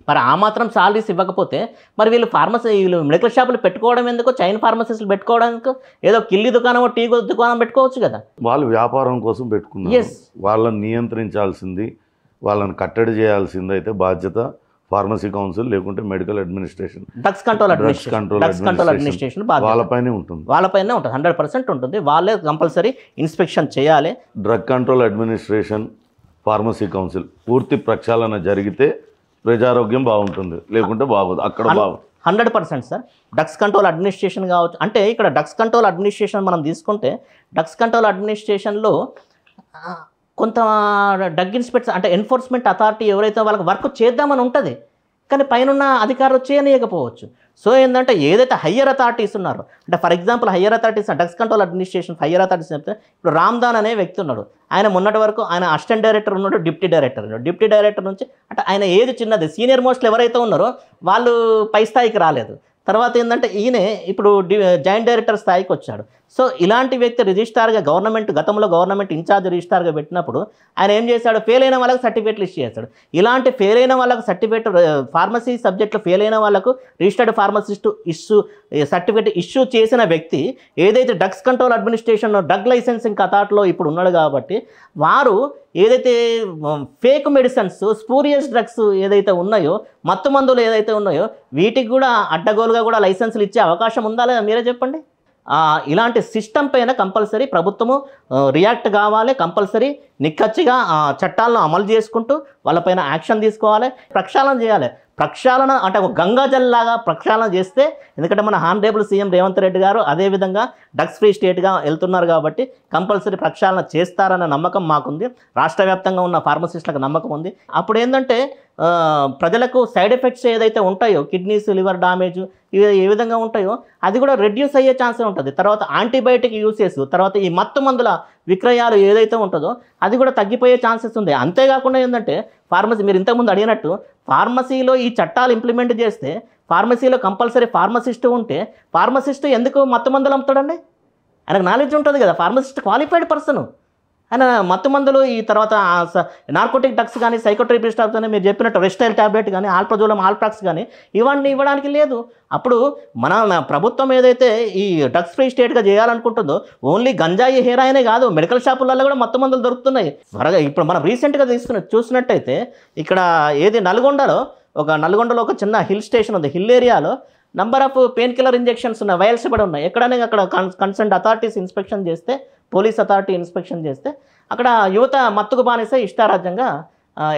మరి ఆ మాత్రం సాలరీస్ ఇవ్వకపోతే మరి వీళ్ళు ఫార్మసీ వీళ్ళు మెడికల్ షాపులు పెట్టుకోవడం ఎందుకు? చైన్ ఫార్మసిస్టులు పెట్టుకోవడానికి ఏదో కిల్లి దుకాణం టీ దుకాణం పెట్టుకోవచ్చు కదా? వాళ్ళు వ్యాపారం కోసం పెట్టుకున్నారు. వాళ్ళని నియంత్రించాల్సింది వాళ్ళని కట్టడి చేయాల్సింది అయితే బాధ్యత ఫార్మసీ కౌన్సిల్ లేకుంటే medical administration drugs control drugs administration control drugs control administration వాళ్ళపైనే ఉంటుంది. వాళ్ళపైనే ఉంటుంది. హండ్రెడ్ పర్సెంట్ ఉంటుంది. వాళ్ళే కంపల్సరీ ఇన్స్పెక్షన్ చేయాలి. Drug control administration pharmacy council పూర్తి ప్రక్షాళన జరిగితే ప్రజారోగ్యం బాగుంటుంది. లేకుంటే బాగోదు. అక్కడ బాగు hundred percent sir. Drugs control administration కావచ్చు అంటే ఇక్కడ డ్రగ్స్ కంట్రోల్ అడ్మినిస్ట్రేషన్ మనం తీసుకుంటే డ్రగ్స్ కంట్రోల్ అడ్మినిస్ట్రేషన్లో కొంత డ్రగ్ ఇన్స్పెక్టర్ అంటే ఎన్ఫోర్స్మెంట్ అథారిటీ ఎవరైతే వాళ్ళకి వర్క్ చేద్దామని ఉంటుంది కానీ పైన అధికారులు చేయనీయకపోవచ్చు. సో ఏంటంటే ఏదైతే హయ్యర్ అథారిటీస్ ఉన్నారో అంటే for example higher authorities drugs control administration higher authorities చెప్తే ఇప్పుడు రామ్దాన్ అనే వ్యక్తి ఉన్నాడు. ఆయన మొన్నటి వరకు ఆయన అసిస్టెంట్ డైరెక్టర్ ఉన్నాడు డిప్యూటీ డైరెక్టర్ ఉన్నాడు. డిప్యూటీ డైరెక్టర్ నుంచి అంటే ఆయన ఏది చిన్నది సీనియర్ మోస్ట్లు ఎవరైతే ఉన్నారో వాళ్ళు పై స్థాయికి రాలేదు. తర్వాత ఏంటంటే ఈయనే ఇప్పుడు జాయింట్ డైరెక్టర్ స్థాయికి వచ్చాడు. సో ఇలాంటి వ్యక్తి రిజిస్ట్రార్గా గవర్నమెంట్ గతంలో గవర్నమెంట్ ఇన్ఛార్జ్ రిజిస్ట్రార్గా పెట్టినప్పుడు ఆయన ఏం చేశాడు? ఫెయిల్ అయిన వాళ్ళకి సర్టిఫికేట్లు ఇష్యూ చేశాడు. ఇలాంటి ఫెయిల్ అయిన వాళ్ళకి సర్టిఫికేట్ ఫార్మసీ సబ్జెక్ట్లో ఫెయిల్ అయిన వాళ్ళకు registered pharmacist issue certificate issue చేసిన వ్యక్తి ఏదైతే drugs control administration drug licensing కథాట్లో ఇప్పుడు ఉన్నాడు కాబట్టి వారు ఏదైతే ఫేక్ మెడిసిన్స్ స్పూరియస్ డ్రగ్స్ ఏదైతే ఉన్నాయో మత్తు మందులు ఏదైతే ఉన్నాయో వీటికి కూడా అడ్డగోలుగా కూడా లైసెన్సులు ఇచ్చే అవకాశం ఉందా లేదా మీరే చెప్పండి? ఇలాంటి సిస్టమ్ పైన కంపల్సరీ ప్రభుత్వము రియాక్ట్ కావాలి కంపల్సరీ నిక్కచ్చిగా చట్టాలను అమలు చేసుకుంటూ వాళ్ళపైన యాక్షన్ తీసుకోవాలి ప్రక్షాళన చేయాలి. ప్రక్షాళన అంటే ఒక గంగాజల్ లాగా ప్రక్షాళన చేస్తే ఎందుకంటే మన హానరేబుల్ సీఎం రేవంత్ రెడ్డి గారు అదేవిధంగా డ్రగ్స్ ఫ్రీ స్టేట్గా వెళ్తున్నారు కాబట్టి కంపల్సరీ ప్రక్షాళన చేస్తారన్న నమ్మకం మాకుంది. రాష్ట్ర వ్యాప్తంగా ఉన్న ఫార్మసిస్టులకు నమ్మకం ఉంది. అప్పుడు ఏంటంటే ప్రజలకు సైడ్ ఎఫెక్ట్స్ ఏదైతే ఉంటాయో కిడ్నీస్ లివర్ డామేజ్ ఇవి ఏ విధంగా ఉంటాయో అది కూడా రెడ్యూస్ అయ్యే ఛాన్సే ఉంటుంది. తర్వాత యాంటీబయాటిక్ యూసేస్ తర్వాత ఈ మత్తు మందుల విక్రయాలు ఏదైతే ఉంటుందో అది కూడా తగ్గిపోయే ఛాన్సెస్ ఉంది. అంతేకాకుండా ఏంటంటే ఫార్మసీ మీరు ఇంతకుముందు అడిగినట్టు ఫార్మసీలో ఈ చట్టాలు ఇంప్లిమెంట్ చేస్తే ఫార్మసీలో కంపల్సరీ ఫార్మసిస్ట్ ఉంటే ఫార్మసిస్ట్ ఎందుకు మత్తు మందులు అమ్ముతాడండి? ఆయనకు నాలెడ్జ్ ఉంటుంది కదా ఫార్మసిస్ట్ క్వాలిఫైడ్ పర్సన్ ఆయన మత్తు మందులు ఈ తర్వాత నార్కోటిక్ డ్రగ్స్ కానీ సైకోట్రిపిక్ డ్రగ్స్ కానీ మీరు చెప్పినట్టు రెస్టైల్ టాబ్లెట్ కానీ ఆల్ప్రజోలం ఆల్ప్రాక్స్ కానీ ఇవన్నీ ఇవ్వడానికి లేదు. అప్పుడు మన ప్రభుత్వం ఏదైతే ఈ డ్రగ్స్ ఫ్రీ స్టేట్గా చేయాలనుకుంటుందో ఓన్లీ గంజాయి హెరాయినే కాదు మెడికల్ షాపులలో కూడా మత్తు మందులు దొరుకుతున్నాయి. త్వరగా ఇప్పుడు మనం రీసెంట్గా తీసుకున్న చూసినట్టయితే ఇక్కడ ఏది నల్గొండలో ఒక నల్గొండలో ఒక చిన్న హిల్ స్టేషన్ ఉంది. హిల్ ఏరియాలో number of pain killer injections ఉన్నాయి వైల్స్ కూడా ఉన్నాయి. ఎక్కడనే అక్కడ కన్సర్న్ అథారిటీస్ ఇన్స్పెక్షన్ చేస్తే పోలీస్ అథారిటీ ఇన్స్పెక్షన్ చేస్తే అక్కడ యువత మత్తుకు బానిసే ఇష్టారాజ్యంగా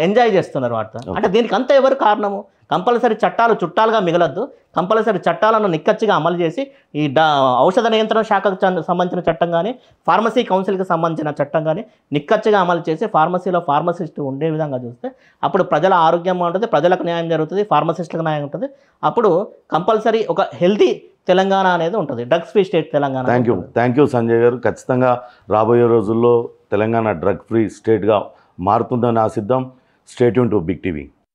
ఎంజాయ్ చేస్తున్నారు వాటితో. అంటే దీనికి అంతా ఎవరు కారణము? కంపల్సరీ చట్టాలు చుట్టాలుగా మిగలద్దు. కంపల్సరీ చట్టాలను నిక్కచ్చిగా అమలు చేసి ఈ డా ఔషధ నియంత్రణ శాఖకు సంబంధించిన చట్టం కానీ ఫార్మసీ కౌన్సిల్కి సంబంధించిన చట్టం కానీ నిక్కచ్చిగా అమలు చేసి ఫార్మసీలో ఫార్మసిస్ట్ ఉండే విధంగా చూస్తే అప్పుడు ప్రజల ఆరోగ్యం ఉంటుంది ప్రజలకు న్యాయం జరుగుతుంది ఫార్మసిస్టులకు న్యాయం ఉంటుంది. అప్పుడు కంపల్సరీ ఒక హెల్తీ తెలంగాణ అనేది ఉంటుంది. Drugs free state Telangana thank you thank you Sanjay గారు. ఖచ్చితంగా రాబోయే రోజుల్లో తెలంగాణ డ్రగ్ ఫ్రీ స్టేట్గా మారుతుందని ఆశిద్దాం. State Yoon to big TV